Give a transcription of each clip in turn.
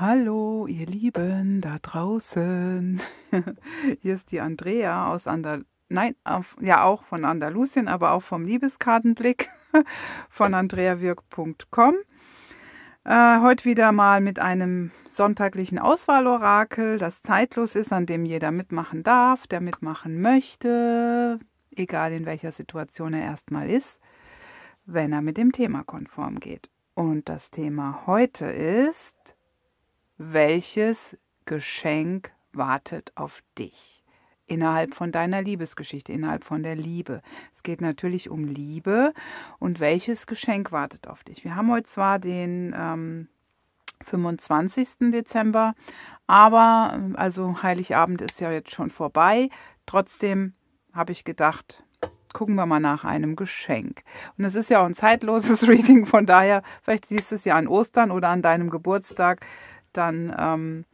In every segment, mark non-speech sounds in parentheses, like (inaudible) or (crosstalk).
Hallo, ihr Lieben da draußen. (laughs) Hier ist die Andrea aus Andal Nein, auf, ja auch von Andalusien, aber auch vom Liebeskartenblick (laughs) von andreawirk.com. Äh, heute wieder mal mit einem sonntaglichen Auswahlorakel, das zeitlos ist, an dem jeder mitmachen darf, der mitmachen möchte, egal in welcher Situation er erstmal ist, wenn er mit dem Thema konform geht. Und das Thema heute ist welches Geschenk wartet auf dich innerhalb von deiner Liebesgeschichte, innerhalb von der Liebe. Es geht natürlich um Liebe und welches Geschenk wartet auf dich. Wir haben heute zwar den ähm, 25. Dezember, aber also Heiligabend ist ja jetzt schon vorbei. Trotzdem habe ich gedacht, gucken wir mal nach einem Geschenk. Und es ist ja auch ein zeitloses (laughs) Reading, von daher, vielleicht siehst du es ja an Ostern oder an deinem Geburtstag dann ähm,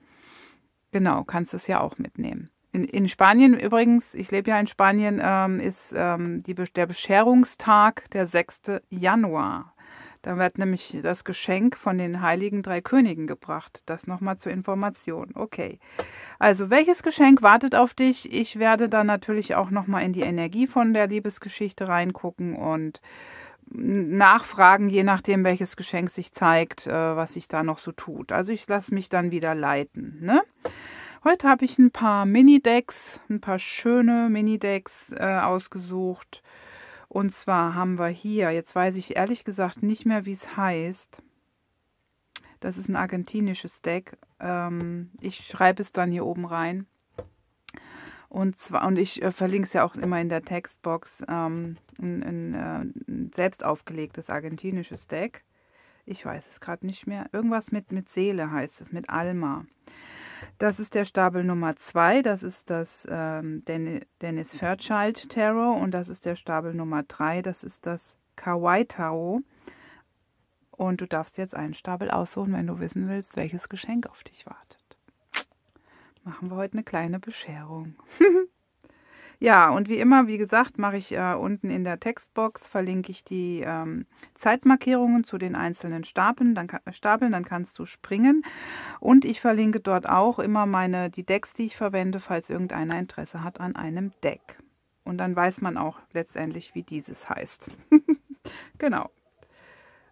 genau, kannst du es ja auch mitnehmen. In, in Spanien übrigens, ich lebe ja in Spanien, ähm, ist ähm, die, der Bescherungstag der 6. Januar. Da wird nämlich das Geschenk von den heiligen drei Königen gebracht. Das nochmal zur Information. Okay. Also, welches Geschenk wartet auf dich? Ich werde dann natürlich auch nochmal in die Energie von der Liebesgeschichte reingucken und nachfragen, je nachdem, welches Geschenk sich zeigt, äh, was sich da noch so tut. Also ich lasse mich dann wieder leiten. Ne? Heute habe ich ein paar Mini-Decks, ein paar schöne Mini-Decks äh, ausgesucht. Und zwar haben wir hier, jetzt weiß ich ehrlich gesagt nicht mehr, wie es heißt. Das ist ein argentinisches Deck. Ähm, ich schreibe es dann hier oben rein. Und zwar, und ich äh, verlinke es ja auch immer in der Textbox, ähm, ein, ein, äh, ein, selbst aufgelegtes argentinisches Deck. Ich weiß es gerade nicht mehr. Irgendwas mit, mit Seele heißt es, mit Alma. Das ist der Stapel Nummer 2, das ist das ähm, Dennis Fairchild Tarot und das ist der Stapel Nummer 3, das ist das Kawaii Tarot. Und du darfst jetzt einen Stapel aussuchen, wenn du wissen willst, welches Geschenk auf dich wartet machen wir heute eine kleine Bescherung. (laughs) ja, und wie immer, wie gesagt, mache ich äh, unten in der Textbox, verlinke ich die ähm, Zeitmarkierungen zu den einzelnen Stapeln dann, Stapeln, dann kannst du springen. Und ich verlinke dort auch immer meine, die Decks, die ich verwende, falls irgendeiner Interesse hat an einem Deck. Und dann weiß man auch letztendlich, wie dieses heißt. (laughs) genau.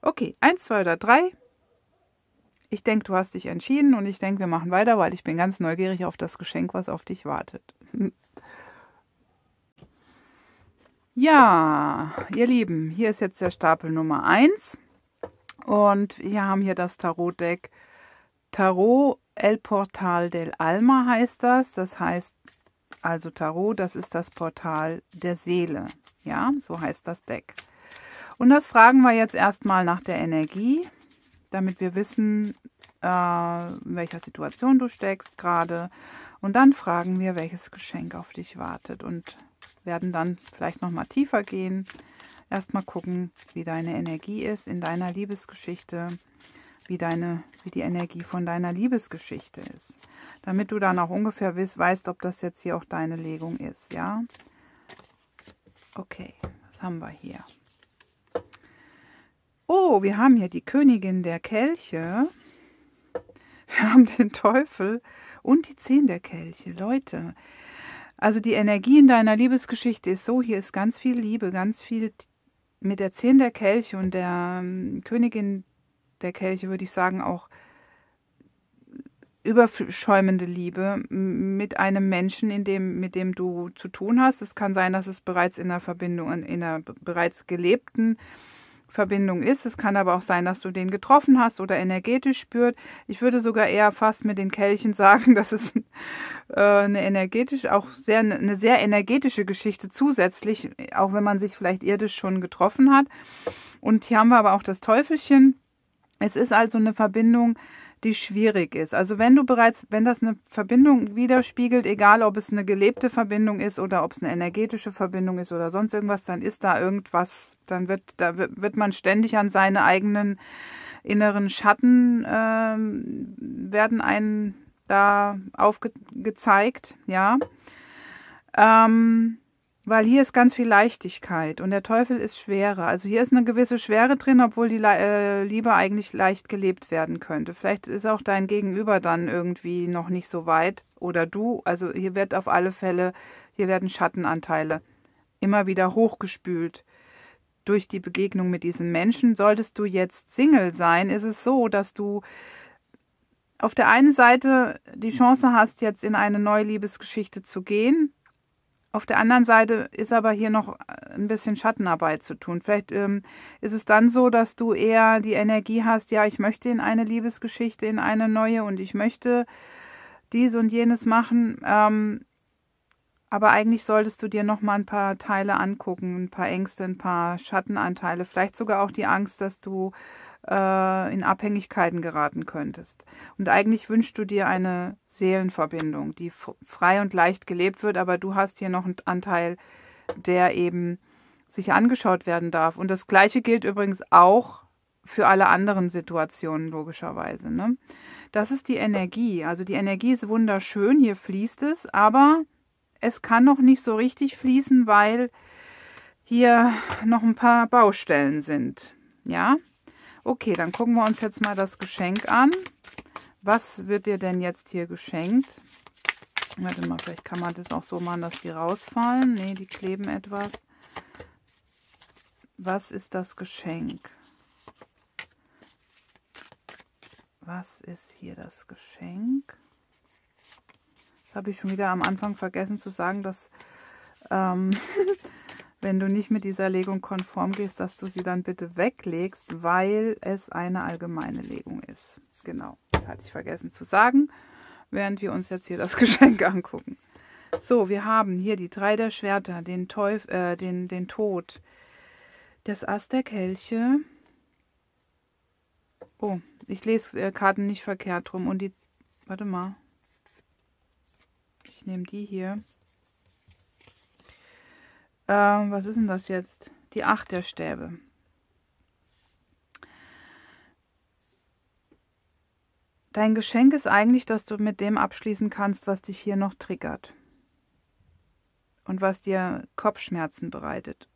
Okay, eins, zwei oder drei. Ich denke, du hast dich entschieden und ich denke, wir machen weiter, weil ich bin ganz neugierig auf das Geschenk, was auf dich wartet. Ja, ihr Lieben, hier ist jetzt der Stapel Nummer 1 und wir haben hier das Tarot-Deck Tarot El Portal del Alma heißt das. Das heißt also Tarot, das ist das Portal der Seele. Ja, so heißt das Deck. Und das fragen wir jetzt erstmal nach der Energie damit wir wissen, äh, in welcher Situation du steckst gerade. Und dann fragen wir, welches Geschenk auf dich wartet und werden dann vielleicht nochmal tiefer gehen. Erstmal gucken, wie deine Energie ist in deiner Liebesgeschichte, wie, deine, wie die Energie von deiner Liebesgeschichte ist. Damit du dann auch ungefähr weißt, weißt, ob das jetzt hier auch deine Legung ist, ja? Okay, was haben wir hier? Oh, wir haben hier die Königin der Kelche. Wir haben den Teufel und die Zehn der Kelche. Leute, also die Energie in deiner Liebesgeschichte ist so, hier ist ganz viel Liebe, ganz viel mit der Zehn der Kelche und der ähm, Königin der Kelche, würde ich sagen, auch überschäumende Liebe mit einem Menschen, in dem, mit dem du zu tun hast. Es kann sein, dass es bereits in einer Verbindung, in einer bereits gelebten Verbindung ist. Es kann aber auch sein, dass du den getroffen hast oder energetisch spürt. Ich würde sogar eher fast mit den Kelchen (laughs) sagen, dass es äh, eine energetische, auch sehr eine sehr energetische Geschichte zusätzlich, auch wenn man sich vielleicht irdisch schon getroffen hat. Und hier haben wir aber auch das Teufelchen. Es ist also eine Verbindung, die schwierig ist. Also wenn du bereits, wenn das eine Verbindung widerspiegelt, egal ob es eine gelebte Verbindung ist oder ob es eine energetische Verbindung ist oder sonst irgendwas, dann ist da irgendwas, dann wird, da wird man ständig an seine eigenen inneren Schatten ähm, werden einen da aufgezeigt, ja. Ähm, Weil hier ist ganz viel Leichtigkeit und der Teufel ist Schwere. Also hier ist eine gewisse Schwere drin, obwohl die äh, Liebe eigentlich leicht gelebt werden könnte. Vielleicht ist auch dein Gegenüber dann irgendwie noch nicht so weit oder du. Also hier wird auf alle Fälle, hier werden Schattenanteile immer wieder hochgespült. Durch die Begegnung mit diesem Menschen solltest du jetzt Single sein, ist es so, dass du auf der einen Seite die Chance hast, jetzt in eine neue Liebesgeschichte zu gehen, auf der anderen Seite ist aber hier noch ein bisschen Schattenarbeit zu tun. Vielleicht ähm, ist es dann so, dass du eher die Energie hast, ja, ich möchte in eine Liebesgeschichte, in eine neue und ich möchte dies und jenes machen. Ähm, aber eigentlich solltest du dir noch mal ein paar Teile angucken, ein paar Ängste, ein paar Schattenanteile, vielleicht sogar auch die Angst, dass du äh, in Abhängigkeiten geraten könntest. Und eigentlich wünschst du dir eine Seelenverbindung, die frei und leicht gelebt wird, aber du hast hier noch einen Anteil, der eben sich angeschaut werden darf. Und das Gleiche gilt übrigens auch für alle anderen Situationen, logischerweise. Ne? Das ist die Energie. Also die Energie ist wunderschön, hier fließt es, aber es kann noch nicht so richtig fließen, weil hier noch ein paar Baustellen sind. Ja, Okay, dann gucken wir uns jetzt mal das Geschenk an. Was wird dir denn jetzt hier geschenkt? Warte mal, vielleicht kann man das auch so machen, dass die rausfallen. Ne, die kleben etwas. Was ist das Geschenk? Was ist hier das Geschenk? Das habe ich schon wieder am Anfang vergessen zu sagen, dass ähm, (laughs) wenn du nicht mit dieser Legung konform gehst, dass du sie dann bitte weglegst, weil es eine allgemeine Legung ist. Genau, das hatte ich vergessen zu sagen, während wir uns jetzt hier das (laughs) Geschenk angucken. So, wir haben hier die drei der Schwerter, den, Teuf äh, den, den Tod, das Ass der Kelche. Oh, ich lese äh, Karten nicht verkehrt rum. Und die, warte mal. Ich nehme die hier. Ähm, was ist denn das jetzt? Die Acht der Stäbe. Dein Geschenk ist eigentlich, dass du mit dem abschließen kannst, was dich hier noch triggert. Und was dir Kopfschmerzen bereitet.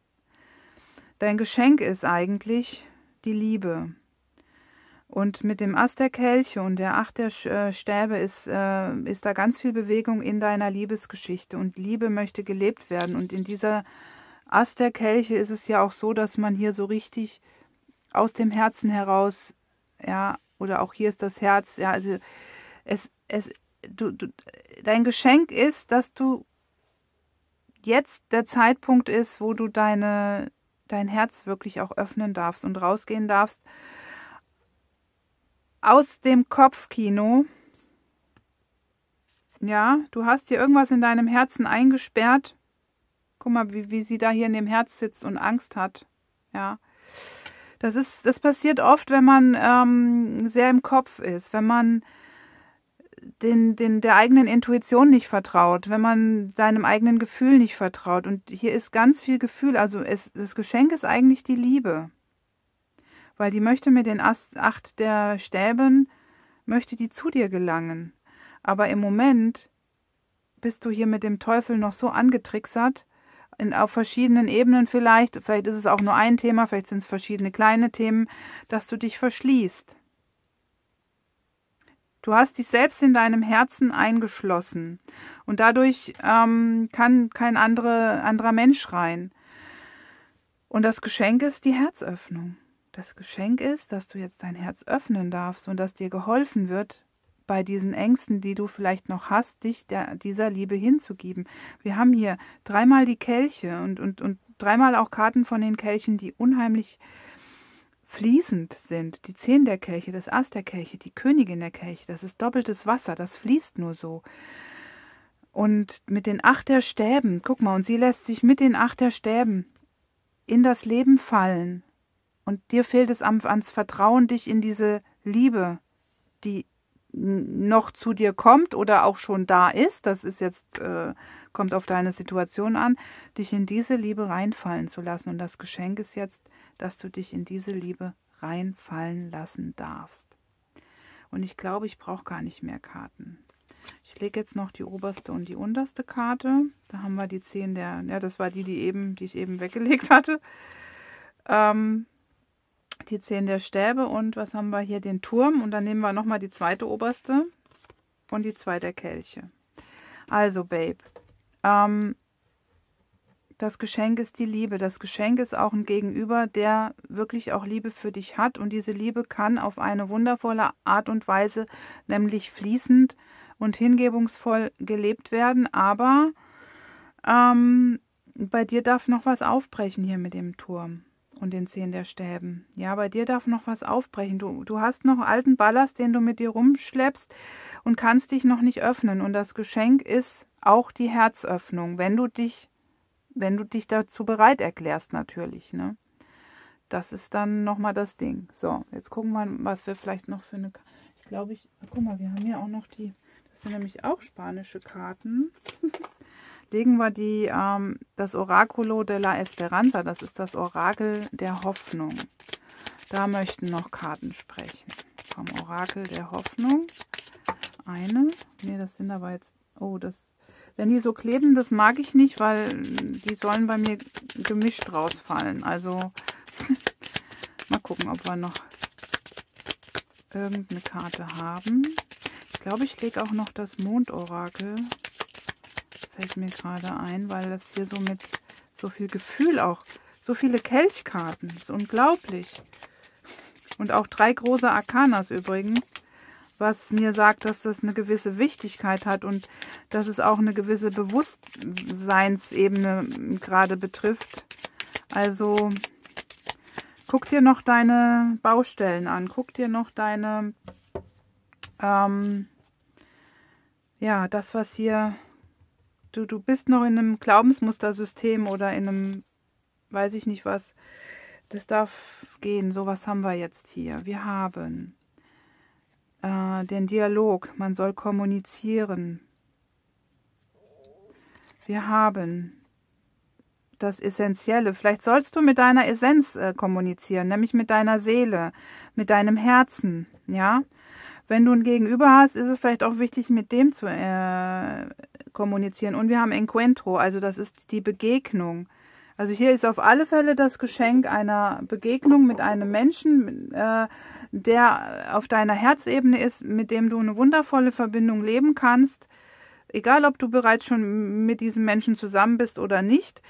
Dein Geschenk ist eigentlich die Liebe. Und mit dem Ast der Kelche und der Acht der äh, Stäbe ist, äh, ist da ganz viel Bewegung in deiner Liebesgeschichte. Und Liebe möchte gelebt werden. Und in dieser Ast der Kelche ist es ja auch so, dass man hier so richtig aus dem Herzen heraus, ja, oder auch hier ist das Herz, ja, also es, es, du, du, dein Geschenk ist, dass du jetzt der Zeitpunkt ist, wo du deine, dein Herz wirklich auch öffnen darfst und rausgehen darfst aus dem Kopfkino. Ja, du hast hier irgendwas in deinem Herzen eingesperrt. Guck mal, wie, wie sie da hier in dem Herz sitzt und Angst hat. Ja. Das ist, das passiert oft, wenn man ähm, sehr im Kopf ist, wenn man den, den, der eigenen Intuition nicht vertraut, wenn man seinem eigenen Gefühl nicht vertraut. Und hier ist ganz viel Gefühl. Also es, das Geschenk ist eigentlich die Liebe weil die möchte mit den acht der Stäben, möchte die zu dir gelangen. Aber im Moment bist du hier mit dem Teufel noch so angetricksert, in, auf verschiedenen Ebenen vielleicht, vielleicht ist es auch nur ein Thema, vielleicht sind es verschiedene kleine Themen, dass du dich verschließt. Du hast dich selbst in deinem Herzen eingeschlossen und dadurch ähm, kann kein andere, anderer Mensch rein. Und das Geschenk ist die Herzöffnung das Geschenk ist, dass du jetzt dein Herz öffnen darfst und dass dir geholfen wird, bei diesen Ängsten, die du vielleicht noch hast, dich der, dieser Liebe hinzugeben. Wir haben hier dreimal die Kelche und, und, und dreimal auch Karten von den Kelchen, die unheimlich fließend sind. Die Zehn der Kelche, das Ass der Kelche, die Königin der Kelche, das ist doppeltes Wasser, das fließt nur so. Und mit den Acht der Stäben, guck mal, und sie lässt sich mit den Acht der Stäben in das Leben fallen und dir fehlt es ans Vertrauen, dich in diese Liebe, die noch zu dir kommt oder auch schon da ist, das ist jetzt, äh, kommt auf deine Situation an, dich in diese Liebe reinfallen zu lassen. Und das Geschenk ist jetzt, dass du dich in diese Liebe reinfallen lassen darfst. Und ich glaube, ich brauche gar nicht mehr Karten. Ich lege jetzt noch die oberste und die unterste Karte. Da haben wir die 10 der, ja, das war die, die, eben, die ich eben weggelegt (laughs) hatte. Ähm, die 10 der Stäbe und was haben wir hier? Den Turm und dann nehmen wir nochmal die zweite oberste und die zwei der Kelche. Also, Babe, ähm, das Geschenk ist die Liebe. Das Geschenk ist auch ein Gegenüber, der wirklich auch Liebe für dich hat. Und diese Liebe kann auf eine wundervolle Art und Weise, nämlich fließend und hingebungsvoll gelebt werden. Aber ähm, bei dir darf noch was aufbrechen hier mit dem Turm und den Zehen der Stäben. Ja, bei dir darf noch was aufbrechen. Du, du hast noch alten Ballast, den du mit dir rumschleppst und kannst dich noch nicht öffnen. Und das Geschenk ist auch die Herzöffnung, wenn du dich wenn du dich dazu bereit erklärst, natürlich. Ne? Das ist dann nochmal das Ding. So, jetzt gucken wir, was wir vielleicht noch für eine. Ich glaube, ich. Guck mal, wir haben hier auch noch die. Das sind nämlich auch spanische Karten. (laughs) Legen wir die, ähm, das Oraculo de la Esperanza. Das ist das Orakel der Hoffnung. Da möchten noch Karten sprechen. Vom Orakel der Hoffnung. Eine. Ne, das sind aber jetzt. Oh, das wenn die so kleben, das mag ich nicht, weil die sollen bei mir gemischt rausfallen. Also (laughs) mal gucken, ob wir noch irgendeine Karte haben. Ich glaube, ich lege auch noch das Mondorakel. Fällt mir gerade ein, weil das hier so mit so viel Gefühl auch, so viele Kelchkarten. Ist unglaublich. Und auch drei große Arkanas übrigens was mir sagt, dass das eine gewisse Wichtigkeit hat und dass es auch eine gewisse Bewusstseinsebene gerade betrifft. Also guck dir noch deine Baustellen an, guck dir noch deine, ähm, ja, das, was hier, du, du bist noch in einem Glaubensmustersystem oder in einem, weiß ich nicht was, das darf gehen. So was haben wir jetzt hier. Wir haben äh, den Dialog, man soll kommunizieren. Wir haben das Essentielle. Vielleicht sollst du mit deiner Essenz äh, kommunizieren, nämlich mit deiner Seele, mit deinem Herzen, ja. Wenn du ein Gegenüber hast, ist es vielleicht auch wichtig, mit dem zu äh, kommunizieren. Und wir haben Encuentro, also das ist die Begegnung. Also hier ist auf alle Fälle das Geschenk einer Begegnung mit einem Menschen, äh, der auf deiner Herzebene ist, mit dem du eine wundervolle Verbindung leben kannst, egal ob du bereits schon mit diesem Menschen zusammen bist oder nicht.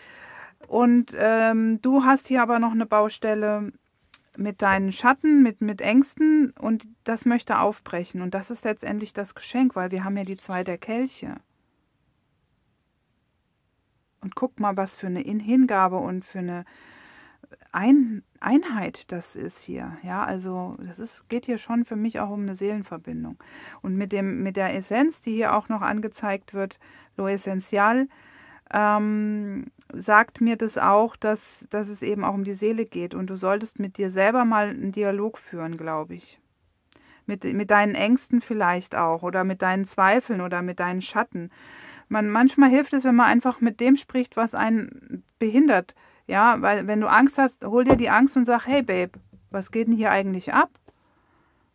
Und ähm, du hast hier aber noch eine Baustelle mit deinen Schatten, mit, mit Ängsten und das möchte aufbrechen. Und das ist letztendlich das Geschenk, weil wir haben ja die zwei der Kelche. Und guck mal, was für eine Hingabe und für eine ein, Einheit das ist hier. Ja, also das ist, geht hier schon für mich auch um eine Seelenverbindung. Und mit, dem, mit der Essenz, die hier auch noch angezeigt wird, Lo Essential, ähm, sagt mir das auch, dass, dass es eben auch um die Seele geht. Und du solltest mit dir selber mal einen Dialog führen, glaube ich. Mit, mit deinen Ängsten vielleicht auch oder mit deinen Zweifeln oder mit deinen Schatten. Man, manchmal hilft es, wenn man einfach mit dem spricht, was einen behindert ja, weil wenn du Angst hast, hol dir die Angst und sag, hey Babe, was geht denn hier eigentlich ab?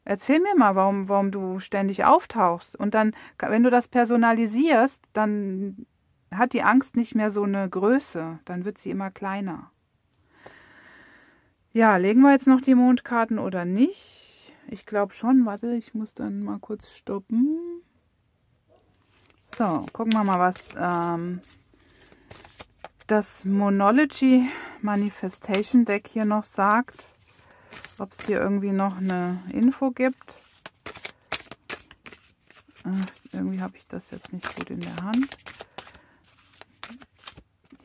Erzähl mir mal, warum, warum du ständig auftauchst. Und dann, wenn du das personalisierst, dann hat die Angst nicht mehr so eine Größe, dann wird sie immer kleiner. Ja, legen wir jetzt noch die Mondkarten oder nicht? Ich glaube schon. Warte, ich muss dann mal kurz stoppen. So, gucken wir mal, was ähm, das Monology Manifestation Deck hier noch sagt. Ob es hier irgendwie noch eine Info gibt. Ach, irgendwie habe ich das jetzt nicht gut in der Hand.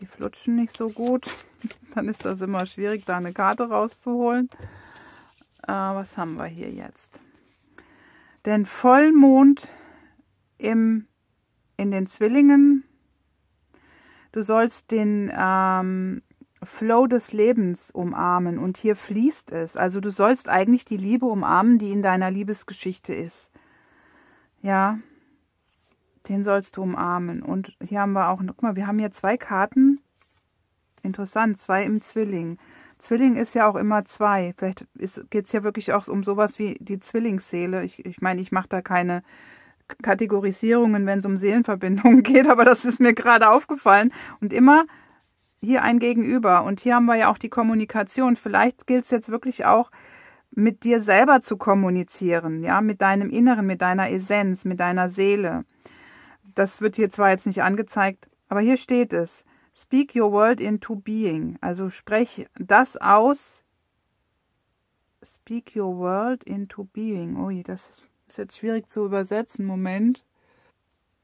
Die flutschen nicht so gut. (laughs) Dann ist das immer schwierig, da eine Karte rauszuholen. Äh, was haben wir hier jetzt? Den Vollmond im, in den Zwillingen Du sollst den ähm, Flow des Lebens umarmen und hier fließt es. Also du sollst eigentlich die Liebe umarmen, die in deiner Liebesgeschichte ist. Ja, den sollst du umarmen. Und hier haben wir auch, guck mal, wir haben hier zwei Karten. Interessant, zwei im Zwilling. Zwilling ist ja auch immer zwei. Vielleicht geht es ja wirklich auch um sowas wie die Zwillingsseele. Ich, ich meine, ich mache da keine Kategorisierungen, wenn es um Seelenverbindungen (laughs) geht, aber das ist mir gerade aufgefallen. Und immer hier ein Gegenüber. Und hier haben wir ja auch die Kommunikation. Vielleicht gilt es jetzt wirklich auch, mit dir selber zu kommunizieren, ja, mit deinem Inneren, mit deiner Essenz, mit deiner Seele. Das wird hier zwar jetzt nicht angezeigt, aber hier steht es. Speak your world into being. Also sprech das aus. Speak your world into being. Ui, das ist jetzt schwierig zu übersetzen. Moment.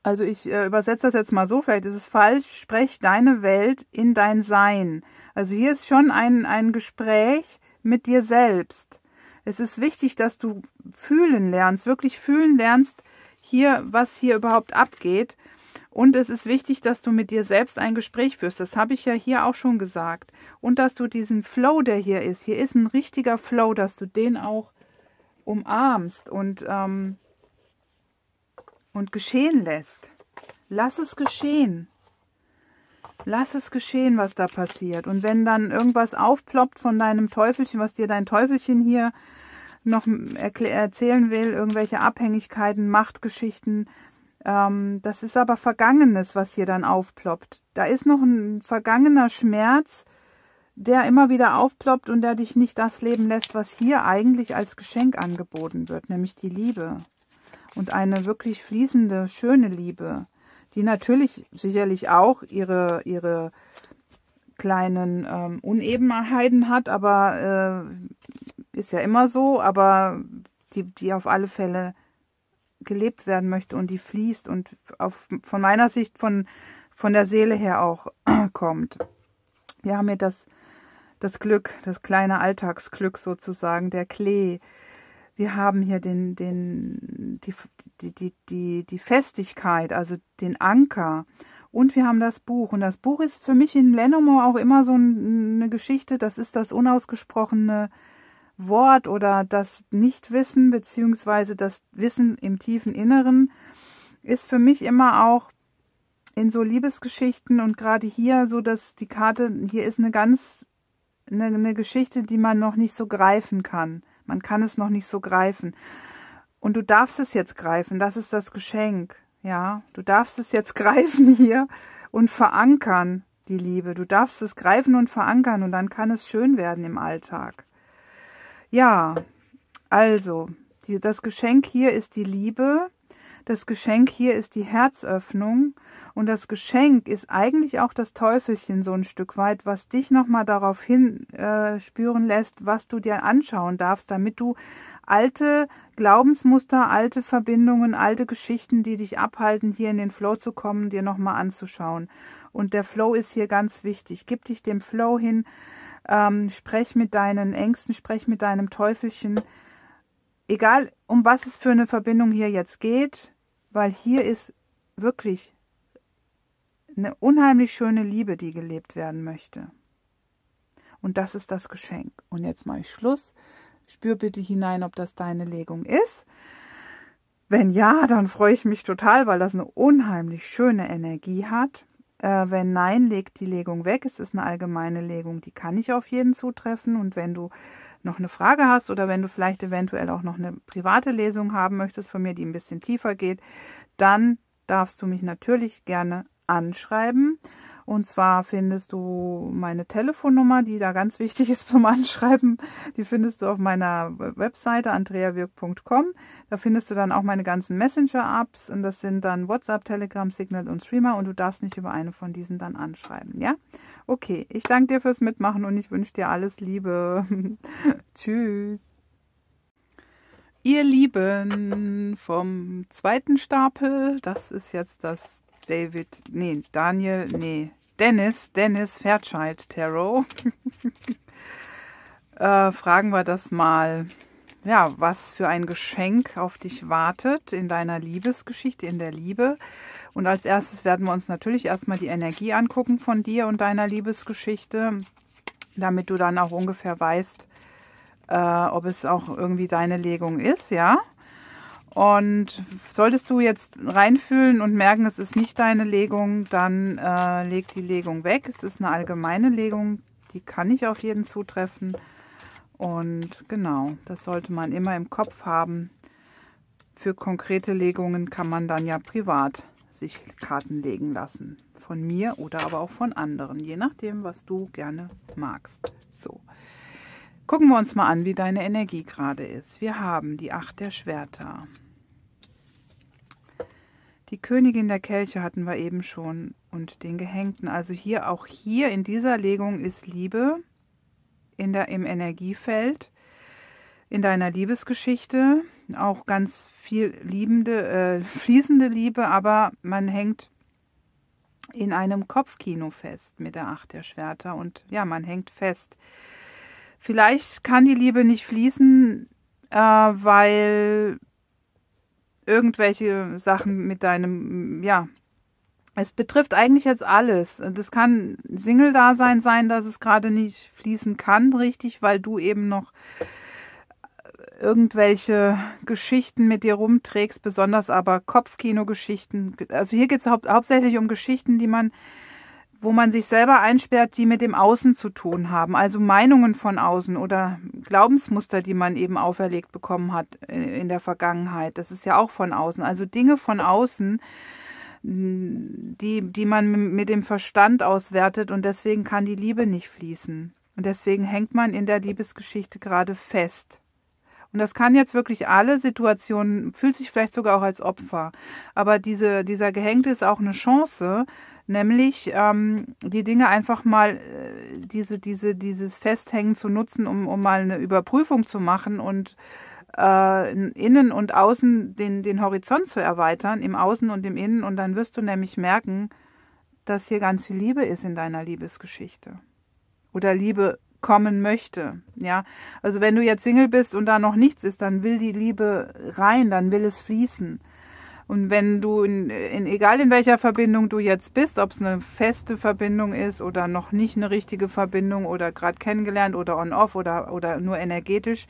Also ich äh, übersetze das jetzt mal so, vielleicht ist es falsch. Sprech deine Welt in dein Sein. Also hier ist schon ein, ein Gespräch mit dir selbst. Es ist wichtig, dass du fühlen lernst, wirklich fühlen lernst, hier, was hier überhaupt abgeht. Und es ist wichtig, dass du mit dir selbst ein Gespräch führst. Das habe ich ja hier auch schon gesagt. Und dass du diesen Flow, der hier ist, hier ist ein richtiger Flow, dass du den auch umarmst und ähm, und geschehen lässt. Lass es geschehen. Lass es geschehen, was da passiert. Und wenn dann irgendwas aufploppt von deinem Teufelchen, was dir dein Teufelchen hier noch erzählen will, irgendwelche Abhängigkeiten, Machtgeschichten, ähm, das ist aber Vergangenes, was hier dann aufploppt. Da ist noch ein vergangener Schmerz, der immer wieder aufploppt und der dich nicht das leben lässt, was hier eigentlich als Geschenk angeboten wird, nämlich die Liebe und eine wirklich fließende, schöne Liebe, die natürlich sicherlich auch ihre, ihre kleinen ähm, Unebenheiten hat, aber äh, ist ja immer so, aber die, die auf alle Fälle gelebt werden möchte und die fließt und auf, von meiner Sicht von, von der Seele her auch (clears throat) kommt. Wir haben hier das, das Glück, das kleine Alltagsglück sozusagen, der Klee, wir haben hier den, den, die, die, die, die, die Festigkeit, also den Anker. Und wir haben das Buch. Und das Buch ist für mich in Lenormand auch immer so eine Geschichte. Das ist das unausgesprochene Wort oder das Nichtwissen beziehungsweise das Wissen im tiefen Inneren ist für mich immer auch in so Liebesgeschichten und gerade hier so, dass die Karte, hier ist eine ganz, eine, eine Geschichte, die man noch nicht so greifen kann. Man kann es noch nicht so greifen. Und du darfst es jetzt greifen. Das ist das Geschenk. Ja, du darfst es jetzt (laughs) greifen hier und verankern, die Liebe. Du darfst es greifen und verankern und dann kann es schön werden im Alltag. Ja, also, die, das Geschenk hier ist die Liebe. Das Geschenk hier ist die Herzöffnung und das Geschenk ist eigentlich auch das Teufelchen so ein Stück weit, was dich nochmal darauf hin äh, spüren lässt, was du dir anschauen darfst, damit du alte Glaubensmuster, alte Verbindungen, alte Geschichten, die dich abhalten, hier in den Flow zu kommen, dir nochmal anzuschauen. Und der Flow ist hier ganz wichtig. Gib dich dem Flow hin, ähm, sprech mit deinen Ängsten, sprech mit deinem Teufelchen. Egal, um was es für eine Verbindung hier jetzt geht, weil hier ist wirklich eine unheimlich schöne Liebe, die gelebt werden möchte. Und das ist das Geschenk. Und jetzt mache ich Schluss. Spür bitte hinein, ob das deine Legung ist. Wenn ja, dann freue ich mich total, weil das eine unheimlich schöne Energie hat. Äh, wenn nein, legt die Legung weg. Es ist eine allgemeine Legung, die kann ich auf jeden zutreffen. Und wenn du noch eine Frage hast oder wenn du vielleicht eventuell auch noch eine private Lesung haben möchtest von mir, die ein bisschen tiefer geht, dann darfst du mich natürlich gerne anschreiben. Und zwar findest du meine Telefonnummer, die da ganz wichtig (laughs) ist zum Anschreiben. Die findest du auf meiner Webseite andreawirk.com. Da findest du dann auch meine ganzen Messenger-Apps. Und das sind dann WhatsApp, Telegram, Signal und Streamer. Und du darfst mich über eine von diesen dann anschreiben. Ja? Okay, ich danke dir fürs Mitmachen und ich wünsche dir alles Liebe. (laughs) Tschüss. Ihr Lieben vom zweiten Stapel, das ist jetzt das David, nee, Daniel, nee, Dennis, Dennis Fairchild Tarot. (laughs) äh, fragen wir das mal, ja, was für ein Geschenk auf dich wartet in deiner Liebesgeschichte, in der Liebe. Und als erstes werden wir uns natürlich erstmal die Energie angucken von dir und deiner Liebesgeschichte, damit du dann auch ungefähr weißt, äh, ob es auch irgendwie deine Legung ist, ja. Und solltest du jetzt reinfühlen und merken, es ist nicht deine Legung, dann äh, leg die Legung weg. Es ist eine allgemeine Legung, die kann nicht auf jeden zutreffen. Und genau, das sollte man immer im Kopf haben. für konkrete Legungen kann man dann ja privat sich Karten legen lassen. Von mir oder aber auch von anderen, je nachdem, was du gerne magst. So. Gucken wir uns mal an, wie deine Energie gerade ist. Wir haben die Acht der Schwerter. Die Königin der Kelche hatten wir eben schon und den Gehängten. Also hier auch hier in dieser Legung ist Liebe in der, im Energiefeld, in deiner Liebesgeschichte. Auch ganz viel liebende, äh, fließende Liebe, aber man hängt in einem Kopfkino fest mit der Acht der Schwerter und ja, man hängt fest. Vielleicht kann die Liebe nicht fließen, äh, weil irgendwelche Sachen mit deinem, ja, es betrifft eigentlich jetzt alles. Das kann Single-Dasein sein, dass es gerade nicht fließen kann, richtig, weil du eben noch irgendwelche Geschichten mit dir rumträgst, besonders aber Kopfkino-Geschichten. Also hier geht es hau hauptsächlich um Geschichten, die man wo man sich selber einsperrt, die mit dem Außen zu tun haben, also Meinungen von außen oder Glaubensmuster, die man eben auferlegt bekommen hat in der Vergangenheit. Das ist ja auch von außen. Also Dinge von außen, die, die man mit dem Verstand auswertet und deswegen kann die Liebe nicht fließen. Und deswegen hängt man in der Liebesgeschichte gerade fest. Und das kann jetzt wirklich alle Situationen, fühlt sich vielleicht sogar auch als Opfer. Aber diese, dieser Gehängte ist auch eine Chance, nämlich ähm, die Dinge einfach mal, äh, diese, diese, dieses Festhängen zu nutzen, um, um mal eine Überprüfung zu machen und äh, innen und außen den, den Horizont zu erweitern, im Außen und im Innen. Und dann wirst du nämlich merken, dass hier ganz viel Liebe ist in deiner Liebesgeschichte. Oder Liebe kommen möchte. Ja, also wenn du jetzt Single bist und da noch nichts ist, dann will die Liebe rein, dann will es fließen. Und wenn du, in, in, egal in welcher Verbindung du jetzt bist, ob es eine feste Verbindung ist oder noch nicht eine richtige Verbindung oder gerade kennengelernt oder on-off oder, oder nur energetisch,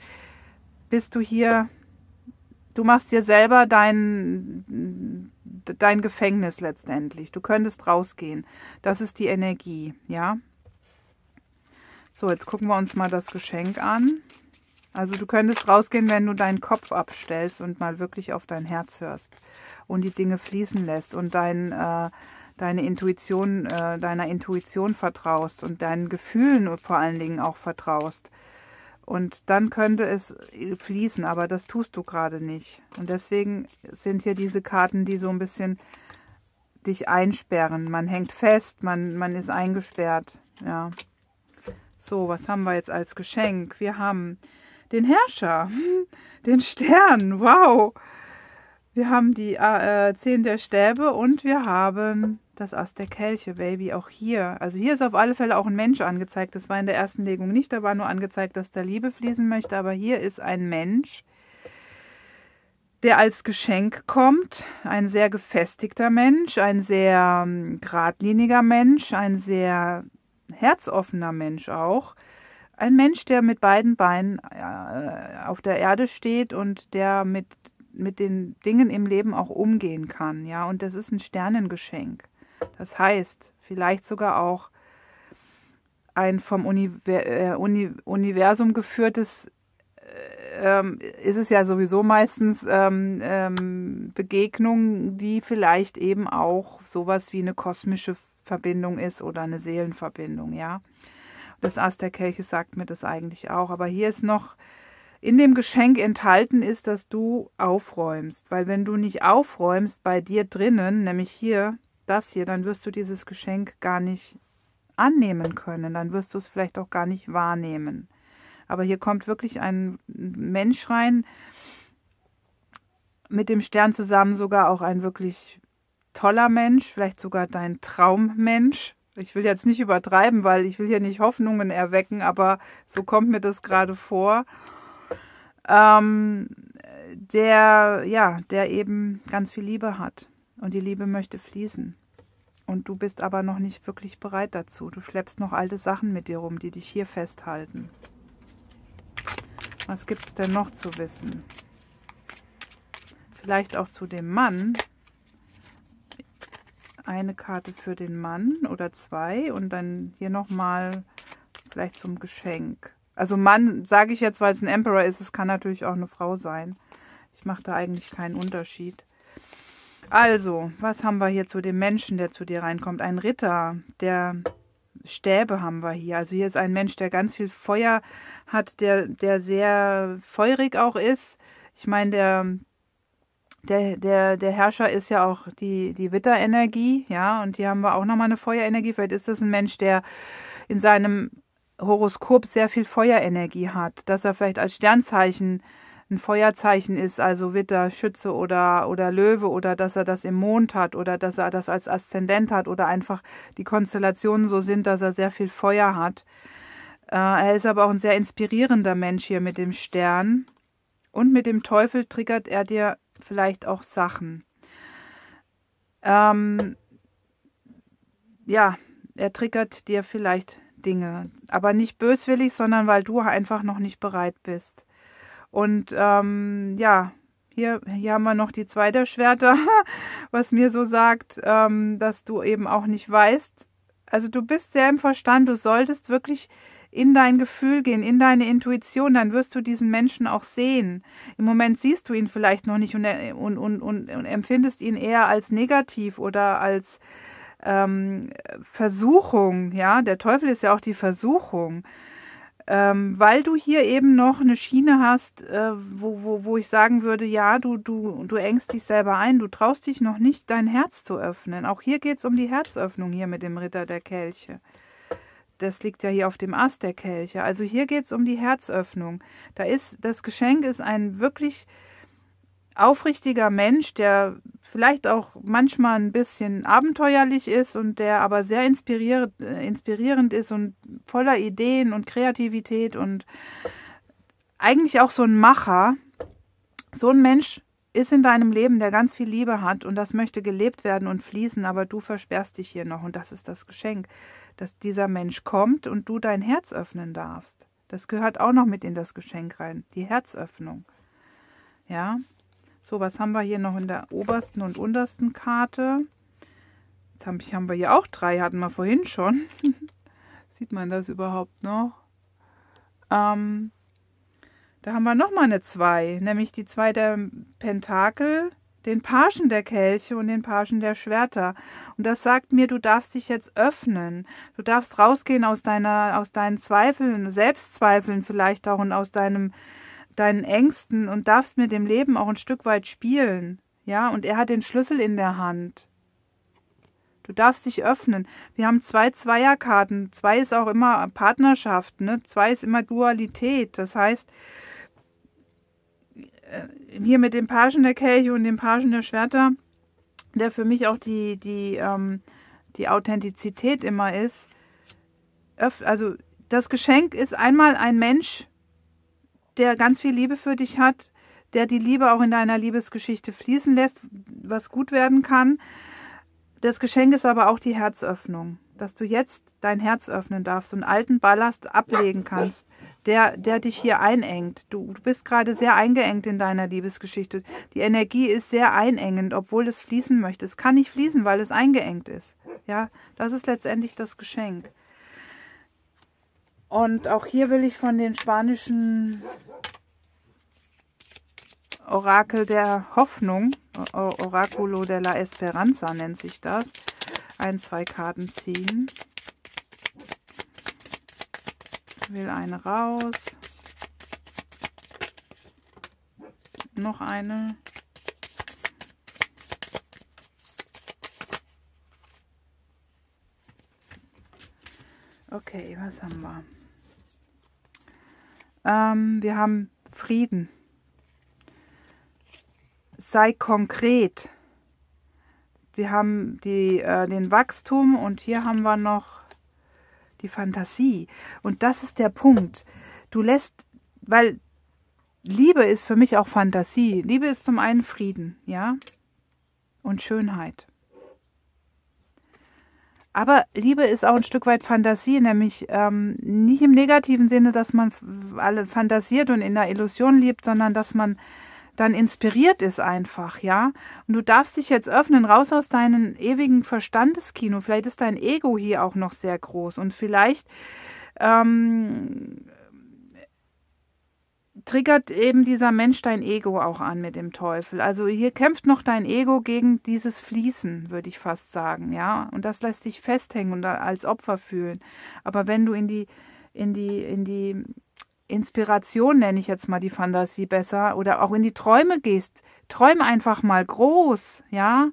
bist du hier, du machst dir selber dein, dein Gefängnis letztendlich. Du könntest rausgehen. Das ist die Energie, ja. So, jetzt gucken wir uns mal das Geschenk an. Also du könntest rausgehen, wenn du deinen Kopf abstellst und mal wirklich auf dein Herz hörst und die Dinge fließen lässt und dein, äh, deine Intuition, äh, deiner Intuition vertraust und deinen Gefühlen vor allen Dingen auch vertraust. Und dann könnte es fließen, aber das tust du gerade nicht. Und deswegen sind hier diese Karten, die so ein bisschen dich einsperren. Man hängt fest, man, man ist eingesperrt. Ja. So, was haben wir jetzt als Geschenk? Wir haben den Herrscher, den Stern, wow. Wir haben die äh, Zehn der Stäbe und wir haben das Ast der Kelche, Baby, auch hier. Also hier ist auf alle Fälle auch ein Mensch angezeigt. Das war in der ersten Legung nicht, da war nur angezeigt, dass da Liebe fließen möchte. Aber hier ist ein Mensch, der als Geschenk kommt. Ein sehr gefestigter Mensch, ein sehr ähm, geradliniger Mensch, ein sehr herzoffener Mensch auch ein Mensch, der mit beiden Beinen äh, auf der Erde steht und der mit, mit den Dingen im Leben auch umgehen kann. Ja, und das ist ein Sternengeschenk. Das heißt, vielleicht sogar auch ein vom äh, Uni Universum geführtes äh, ähm, ist es ja sowieso meistens ähm, ähm, Begegnung, die vielleicht eben auch sowas wie eine kosmische Verbindung ist oder eine Seelenverbindung, ja. Das Ast der Kelche sagt mir das eigentlich auch. Aber hier ist noch in dem Geschenk enthalten ist, dass du aufräumst. Weil wenn du nicht aufräumst bei dir drinnen, nämlich hier, das hier, dann wirst du dieses Geschenk gar nicht annehmen können. Dann wirst du es vielleicht auch gar nicht wahrnehmen. Aber hier kommt wirklich ein Mensch rein, mit dem Stern zusammen sogar auch ein wirklich toller Mensch, vielleicht sogar dein Traummensch, ich will jetzt nicht übertreiben, weil ich will hier nicht Hoffnungen erwecken, aber so kommt mir das gerade vor. Ähm, der, ja, der eben ganz viel Liebe hat. Und die Liebe möchte fließen. Und du bist aber noch nicht wirklich bereit dazu. Du schleppst noch alte Sachen mit dir rum, die dich hier festhalten. Was gibt es denn noch zu wissen? Vielleicht auch zu dem Mann, eine Karte für den Mann oder zwei und dann hier nochmal vielleicht zum Geschenk. Also Mann sage ich jetzt, weil es ein Emperor ist, es kann natürlich auch eine Frau sein, Ich mache da eigentlich keinen Unterschied. Also, was haben wir hier zu dem Menschen, der zu dir reinkommt? Ein Ritter, der Stäbe haben wir hier. Also hier ist ein Mensch, der ganz viel Feuer hat, der, der sehr feurig auch ist. Ich meine, der, der, der, der Herrscher ist ja auch die, die Witterenergie, ja, und hier haben wir auch nochmal eine Feuerenergie. Vielleicht ist das ein Mensch, der in seinem Horoskop sehr viel Feuerenergie hat, dass er vielleicht als Sternzeichen ein Feuerzeichen ist, also Witter, Schütze oder, oder Löwe oder dass er das im Mond hat oder dass er das als Aszendent hat oder einfach die Konstellationen so sind, dass er sehr viel Feuer hat. Äh, er ist aber auch ein sehr inspirierender Mensch hier mit dem Stern. Und mit dem Teufel triggert er dir vielleicht auch Sachen. Ähm, ja, er triggert dir vielleicht Dinge, aber nicht böswillig, sondern weil du einfach noch nicht bereit bist. Und ähm, ja, hier, hier haben wir noch die zweite Schwerter, (laughs) was mir so sagt, ähm, dass du eben auch nicht weißt. Also du bist sehr im Verstand, du solltest wirklich in dein Gefühl gehen, in deine Intuition, dann wirst du diesen Menschen auch sehen. Im Moment siehst du ihn vielleicht noch nicht und, und, und, und, und empfindest ihn eher als negativ oder als ähm, Versuchung. Ja, der Teufel ist ja auch die Versuchung ähm, weil du hier eben noch eine Schiene hast, äh, wo, wo, wo ich sagen würde, ja, du, du, du engst dich selber ein, du traust dich noch nicht, dein Herz zu öffnen. Auch hier geht es um die Herzöffnung hier mit dem Ritter der Kelche. Das liegt ja hier auf dem Ast der Kelche. Also hier geht es um die Herzöffnung. Da ist, das Geschenk ist ein wirklich aufrichtiger Mensch, der vielleicht auch manchmal ein bisschen abenteuerlich ist und der aber sehr inspirierend, inspirierend ist und voller Ideen und Kreativität und eigentlich auch so ein Macher. So ein Mensch ist in deinem Leben, der ganz viel Liebe hat und das möchte gelebt werden und fließen, aber du versperrst dich hier noch und das ist das Geschenk, dass dieser Mensch kommt und du dein Herz öffnen darfst. Das gehört auch noch mit in das Geschenk rein, die Herzöffnung. Ja, so, was haben wir hier noch in der obersten und untersten Karte? Jetzt haben wir hier auch drei, hatten wir vorhin schon. (laughs) Sieht man das überhaupt noch? Ähm, da haben wir nochmal eine zwei, nämlich die zwei der Pentakel, den Pagen der Kelche und den Pagen der Schwerter. Und das sagt mir, du darfst dich jetzt öffnen. Du darfst rausgehen aus deiner, aus deinen Zweifeln, Selbstzweifeln vielleicht auch und aus deinem deinen Ängsten und darfst mit dem Leben auch ein Stück weit spielen. Ja, und er hat den Schlüssel in der Hand. Du darfst dich öffnen. Wir haben zwei Zweierkarten. Zwei ist auch immer Partnerschaft. Ne? Zwei ist immer Dualität. Das heißt, hier mit dem Pagen der Kelche und dem Pagen der Schwerter, der für mich auch die, die, ähm, die Authentizität immer ist. Also das Geschenk ist einmal ein Mensch, der ganz viel Liebe für dich hat, der die Liebe auch in deiner Liebesgeschichte fließen lässt, was gut werden kann. Das Geschenk ist aber auch die Herzöffnung, dass du jetzt dein Herz öffnen darfst und alten Ballast ablegen kannst, der, der dich hier einengt. Du, du bist gerade sehr eingeengt in deiner Liebesgeschichte. Die Energie ist sehr einengend, obwohl es fließen möchte. Es kann nicht fließen, weil es eingeengt ist. Ja, das ist letztendlich das Geschenk. Und auch hier will ich von den spanischen Orakel der Hoffnung, Oraculo de la Esperanza nennt sich das, ein, zwei Karten ziehen. Will eine raus. Noch eine. Okay, was haben wir? Ähm, wir haben Frieden. Sei konkret. Wir haben die, äh, den Wachstum und hier haben wir noch die Fantasie. Und das ist der Punkt. Du lässt, weil Liebe ist für mich auch Fantasie. Liebe ist zum einen Frieden, ja, und Schönheit. Aber Liebe ist auch ein Stück weit Fantasie, nämlich ähm, nicht im negativen Sinne, dass man alle fantasiert und in der Illusion lebt, sondern dass man dann inspiriert ist einfach, ja. Und du darfst dich jetzt öffnen, raus aus deinem ewigen Verstandeskino. Vielleicht ist dein Ego hier auch noch sehr groß und vielleicht ähm, triggert eben dieser Mensch dein Ego auch an mit dem Teufel. Also hier kämpft noch dein Ego gegen dieses Fließen, würde ich fast sagen, ja. Und das lässt dich festhängen und als Opfer fühlen. Aber wenn du in die, in die, in die Inspiration, nenne ich jetzt mal die Fantasie besser, oder auch in die Träume gehst, träum einfach mal groß, ja.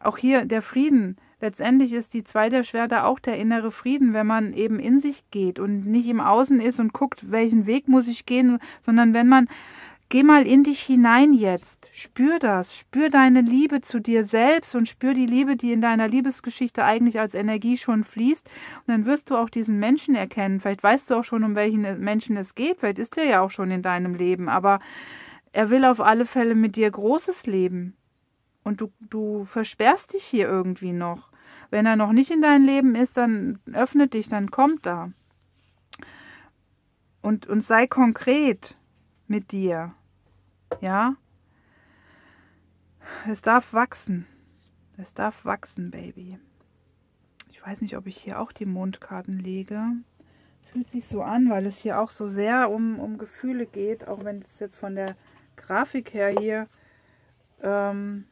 Auch hier der Frieden letztendlich ist die zweite Schwerter auch der innere Frieden, wenn man eben in sich geht und nicht im Außen ist und guckt, welchen Weg muss ich gehen, sondern wenn man Geh mal in dich hinein jetzt. Spür das. Spür deine Liebe zu dir selbst und spür die Liebe, die in deiner Liebesgeschichte eigentlich als Energie schon fließt. Und dann wirst du auch diesen Menschen erkennen. Vielleicht weißt du auch schon, um welchen Menschen es geht. Vielleicht ist er ja auch schon in deinem Leben. Aber er will auf alle Fälle mit dir Großes leben. Und du, du versperrst dich hier irgendwie noch. Wenn er noch nicht in deinem Leben ist, dann öffne dich, dann kommt er. Und, und sei konkret mit dir. Ja? Es darf wachsen. Es darf wachsen, Baby. Ich weiß nicht, ob ich hier auch die Mondkarten lege. Fühlt sich so an, weil es hier auch so sehr um, um Gefühle geht, auch wenn es jetzt von der Grafik her hier ähm,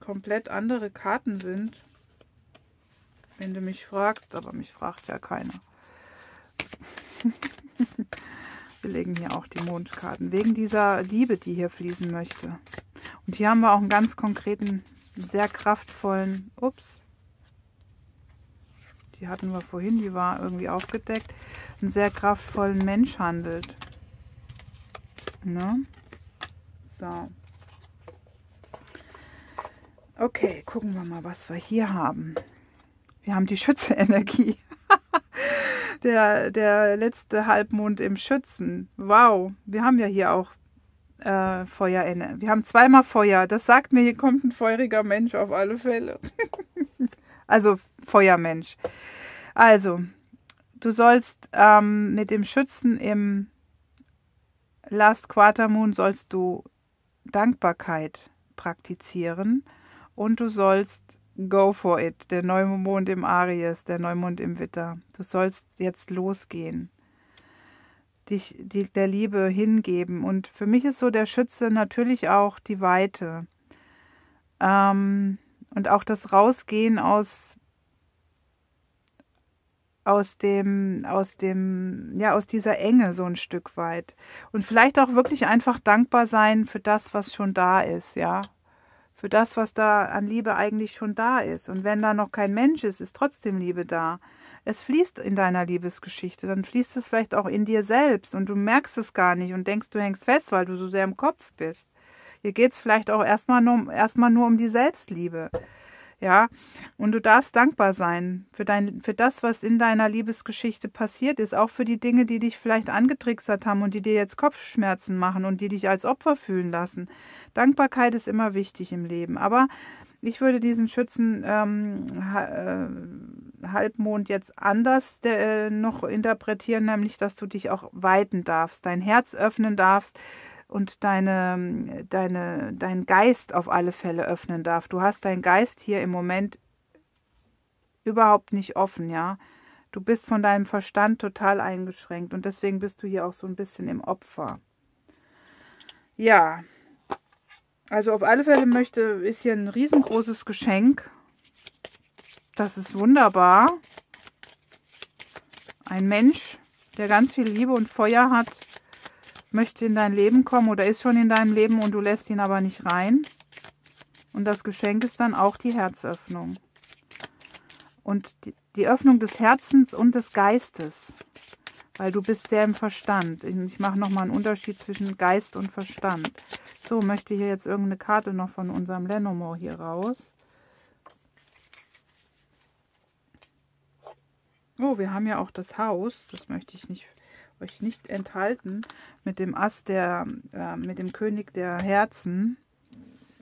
komplett andere Karten sind. Wenn du mich fragst, aber mich fragt ja keiner. (laughs) Wir legen hier auch die Mondkarten, wegen dieser Liebe, die hier fließen möchte. Und hier haben wir auch einen ganz konkreten, sehr kraftvollen, ups, die hatten wir vorhin, die war irgendwie aufgedeckt, einen sehr kraftvollen Mensch handelt. Ne? So. Okay, gucken wir mal, was wir hier haben. Wir haben die Schütze-Energie. (laughs) der, der letzte Halbmond im Schützen. Wow, wir haben ja hier auch äh, Feuer. Wir haben zweimal Feuer. Das sagt mir, hier kommt ein feuriger Mensch auf alle Fälle. (laughs) also Feuermensch. Also, du sollst ähm, mit dem Schützen im Last Quarter Moon sollst du Dankbarkeit praktizieren und du sollst Go for it. Der Neumond im Aries, der Neumond im Witter. Du sollst jetzt losgehen. Dich die, der Liebe hingeben. Und für mich ist so der Schütze natürlich auch die Weite. Ähm, und auch das Rausgehen aus aus dem, aus dem, ja, aus dieser Enge so ein Stück weit. Und vielleicht auch wirklich einfach dankbar sein für das, was schon da ist, ja für das, was da an Liebe eigentlich schon da ist. Und wenn da noch kein Mensch ist, ist trotzdem Liebe da. Es fließt in deiner Liebesgeschichte, dann fließt es vielleicht auch in dir selbst und du merkst es gar nicht und denkst, du hängst fest, weil du so sehr im Kopf bist. Hier geht es vielleicht auch erstmal nur, erstmal nur um die Selbstliebe. Ja, und du darfst dankbar sein für, dein, für das, was in deiner Liebesgeschichte passiert ist, auch für die Dinge, die dich vielleicht angetricksert haben und die dir jetzt Kopfschmerzen machen und die dich als Opfer fühlen lassen. Dankbarkeit ist immer wichtig im Leben, aber ich würde diesen Schützen ähm, äh, Halbmond jetzt anders äh, noch interpretieren, nämlich, dass du dich auch weiten darfst, dein Herz öffnen darfst, und deine, deine, dein Geist auf alle Fälle öffnen darf. Du hast deinen Geist hier im Moment überhaupt nicht offen, ja. Du bist von deinem Verstand total eingeschränkt und deswegen bist du hier auch so ein bisschen im Opfer. Ja, also auf alle Fälle möchte, ist hier ein riesengroßes Geschenk. Das ist wunderbar. Ein Mensch, der ganz viel Liebe und Feuer hat, möchte in dein Leben kommen oder ist schon in deinem Leben und du lässt ihn aber nicht rein. Und das Geschenk ist dann auch die Herzöffnung. Und die, Öffnung des Herzens und des Geistes. Weil du bist sehr im Verstand. Ich mache nochmal einen Unterschied zwischen Geist und Verstand. So, möchte hier jetzt irgendeine Karte noch von unserem Lenomore hier raus. Oh, wir haben ja auch das Haus. Das möchte ich nicht euch nicht enthalten mit dem Ass der, äh, mit dem König der Herzen.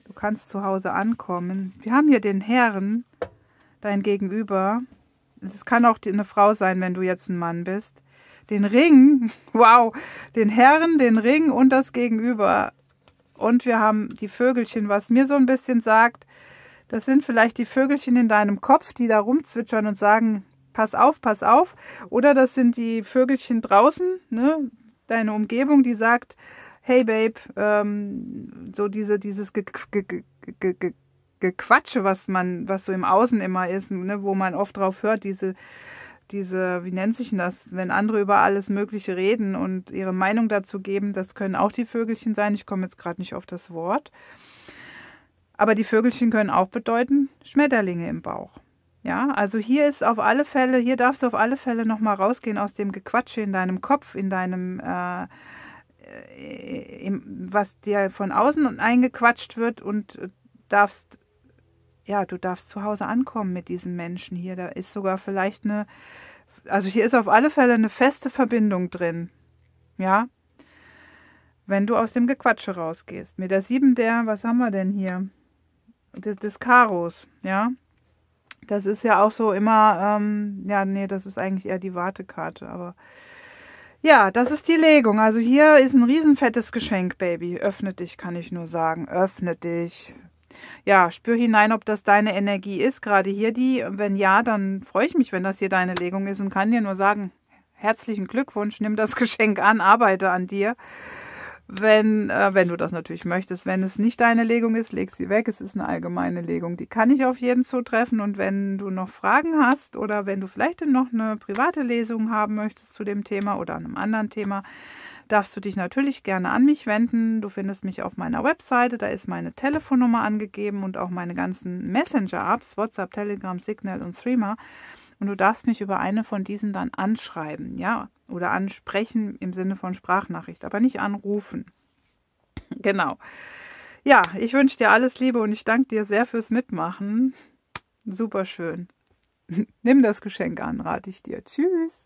Du kannst zu Hause ankommen. Wir haben hier den Herrn, dein Gegenüber. Es kann auch eine Frau sein, wenn du jetzt ein Mann bist. Den Ring, (laughs) wow, den Herrn, den Ring und das Gegenüber. Und wir haben die Vögelchen, was mir so ein bisschen sagt, das sind vielleicht die Vögelchen in deinem Kopf, die da rumzwitschern und sagen, pass auf, pass auf. Oder das sind die Vögelchen draußen, ne? deine Umgebung, die sagt, hey Babe, ähm, so diese, dieses Ge Ge Ge Ge Gequatsche, was man, was so im Außen immer ist, ne, wo man oft drauf hört, diese, diese, wie nennt sich das, wenn andere über alles Mögliche reden und ihre Meinung dazu geben, das können auch die Vögelchen sein. Ich komme jetzt gerade nicht auf das Wort. Aber die Vögelchen können auch bedeuten Schmetterlinge im Bauch. Ja, also hier ist auf alle Fälle, hier darfst du auf alle Fälle nochmal rausgehen aus dem Gequatsche in deinem Kopf, in deinem, äh, im, was dir von außen eingequatscht wird und darfst, ja, du darfst zu Hause ankommen mit diesen Menschen hier. Da ist sogar vielleicht eine, also hier ist auf alle Fälle eine feste Verbindung drin. Ja, wenn du aus dem Gequatsche rausgehst. Mit der 7 der, was haben wir denn hier? Des, des Karos, ja. Das ist ja auch so immer, ähm, ja, nee, das ist eigentlich eher die Wartekarte, aber ja, das ist die Legung. Also hier ist ein riesenfettes Geschenk, Baby. Öffne dich, kann ich nur sagen. Öffne dich. Ja, spür hinein, ob das deine Energie ist. Gerade hier die. Wenn ja, dann freue ich mich, wenn das hier deine Legung ist und kann dir nur sagen, herzlichen Glückwunsch, nimm das (laughs) Geschenk an, arbeite an dir wenn, äh, wenn du das natürlich möchtest. Wenn es nicht deine Legung ist, leg sie weg. Es ist eine allgemeine Legung. Die kann ich auf jeden zutreffen. Und wenn du noch Fragen hast oder wenn du vielleicht noch eine private Lesung haben möchtest zu dem Thema oder einem anderen Thema, darfst du dich natürlich gerne an mich wenden. Du findest mich auf meiner Webseite, da ist meine Telefonnummer angegeben und auch meine ganzen Messenger-Apps, WhatsApp, Telegram, Signal und Threema. Und du darfst mich über eine von diesen dann anschreiben, ja, oder ansprechen im Sinne von Sprachnachricht, aber nicht anrufen. Genau. Ja, ich wünsche dir alles Liebe und ich danke dir sehr fürs Mitmachen. Super schön. (laughs) Nimm das Geschenk an, rate ich dir. Tschüss.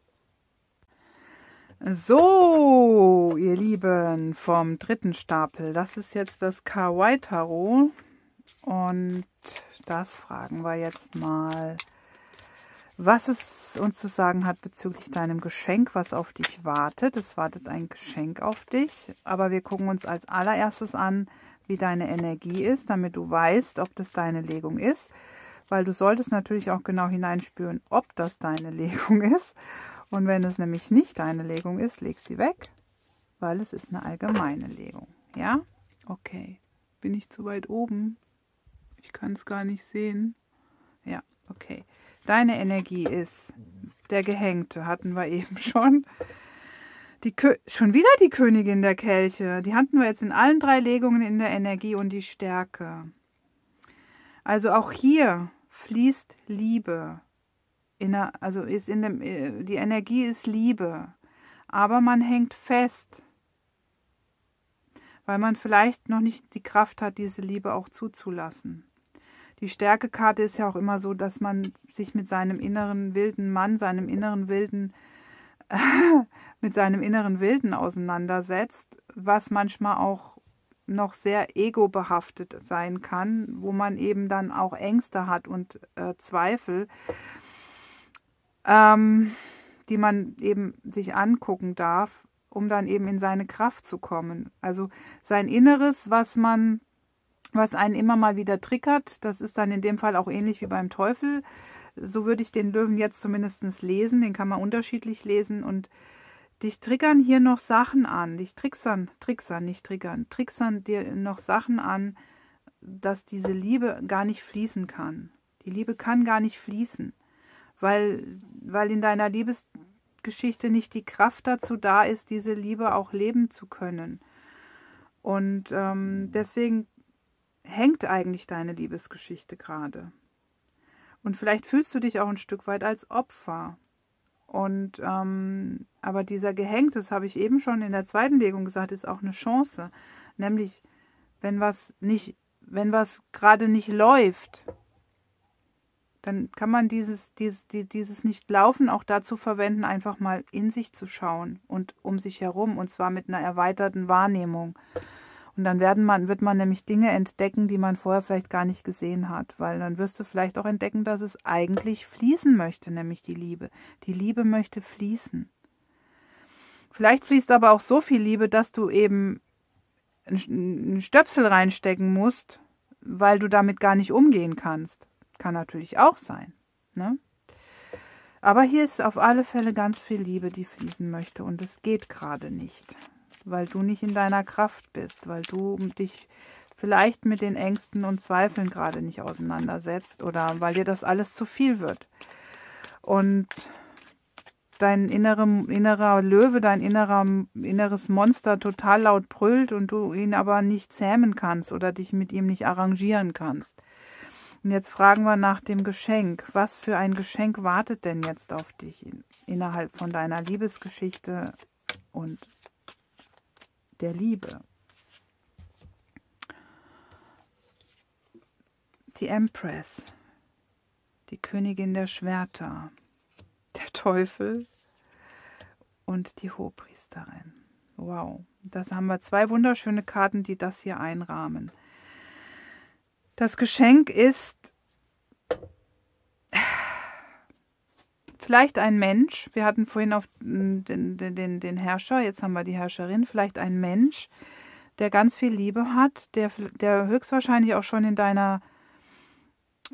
So, ihr Lieben, vom dritten Stapel. Das ist jetzt das Kawaii Tarot. Und das fragen wir jetzt mal was es uns zu sagen hat bezüglich deinem Geschenk, was auf dich wartet. Es wartet ein Geschenk auf dich, aber wir gucken uns als allererstes an, wie deine Energie ist, damit du weißt, ob das deine Legung ist, weil du solltest natürlich auch genau hineinspüren, ob das deine (laughs) Legung ist. Und wenn es nämlich nicht deine Legung ist, leg sie weg, weil es ist eine allgemeine Legung. Ja? Okay. Bin ich zu weit oben? Ich kann es gar nicht sehen. Ja, okay deine Energie ist. Der Gehängte hatten wir eben (laughs) schon. Die schon wieder die Königin der Kelche. Die hatten wir jetzt in allen drei Legungen in der Energie und die Stärke. Also auch hier fließt Liebe. Der, also ist in dem, äh, die Energie ist Liebe. Aber man hängt fest, weil man vielleicht noch nicht die Kraft hat, diese Liebe auch zuzulassen die Stärkekarte ist ja auch immer so, dass man sich mit seinem inneren wilden Mann, seinem inneren wilden, (laughs) mit seinem inneren Wilden auseinandersetzt, was manchmal auch noch sehr ego-behaftet sein kann, wo man eben dann auch Ängste hat und äh, Zweifel, ähm, die man eben sich angucken darf, um dann eben in seine Kraft zu kommen. Also sein Inneres, was man was einen immer mal wieder triggert. Das ist dann in dem Fall auch ähnlich wie beim Teufel. So würde ich den Löwen jetzt zumindest lesen. Den kann man unterschiedlich lesen. Und dich triggern hier noch Sachen an. Dich tricksern, tricksern, nicht triggern. Tricksern dir noch Sachen an, dass diese Liebe gar nicht fließen kann. Die Liebe kann gar nicht fließen. Weil, weil in deiner Liebesgeschichte nicht die Kraft dazu da ist, diese Liebe auch leben zu können. Und ähm, deswegen hängt eigentlich deine Liebesgeschichte gerade? Und vielleicht fühlst du dich auch ein Stück weit als Opfer. Und ähm, aber dieser Gehängte, das habe ich eben schon in der zweiten Legung gesagt, ist auch eine Chance. Nämlich, wenn was nicht, wenn was gerade nicht läuft, dann kann man dieses, dieses, dieses Nicht-Laufen auch dazu verwenden, einfach mal in sich zu schauen und um sich herum, und zwar mit einer erweiterten Wahrnehmung. Und dann werden man, wird man nämlich Dinge entdecken, die man vorher vielleicht gar nicht gesehen hat, weil dann wirst du vielleicht auch entdecken, dass es eigentlich fließen möchte, nämlich die Liebe. Die Liebe möchte fließen. Vielleicht fließt aber auch so viel Liebe, dass du eben einen Stöpsel reinstecken musst, weil du damit gar nicht umgehen kannst. Kann natürlich auch sein. Ne? Aber hier ist auf alle Fälle ganz viel Liebe, die fließen möchte. Und es geht gerade nicht, weil du nicht in deiner Kraft bist, weil du dich vielleicht mit den Ängsten und Zweifeln gerade nicht auseinandersetzt oder weil dir das alles zu viel wird. Und dein innere, innerer Löwe, dein innerer, inneres Monster total laut brüllt und du ihn aber nicht zähmen kannst oder dich mit ihm nicht arrangieren kannst. Und jetzt fragen wir nach dem Geschenk. Was für ein Geschenk wartet denn jetzt auf dich in, innerhalb von deiner Liebesgeschichte und der Liebe? Die Empress, die Königin der Schwerter, der Teufel und die Hohepriesterin. Wow, das haben wir zwei wunderschöne Karten, die das hier einrahmen. Das Geschenk ist vielleicht ein Mensch. Wir hatten vorhin auf den, den, den Herrscher, jetzt haben wir die Herrscherin. Vielleicht ein Mensch, der ganz viel Liebe hat, der, der höchstwahrscheinlich auch schon in deiner,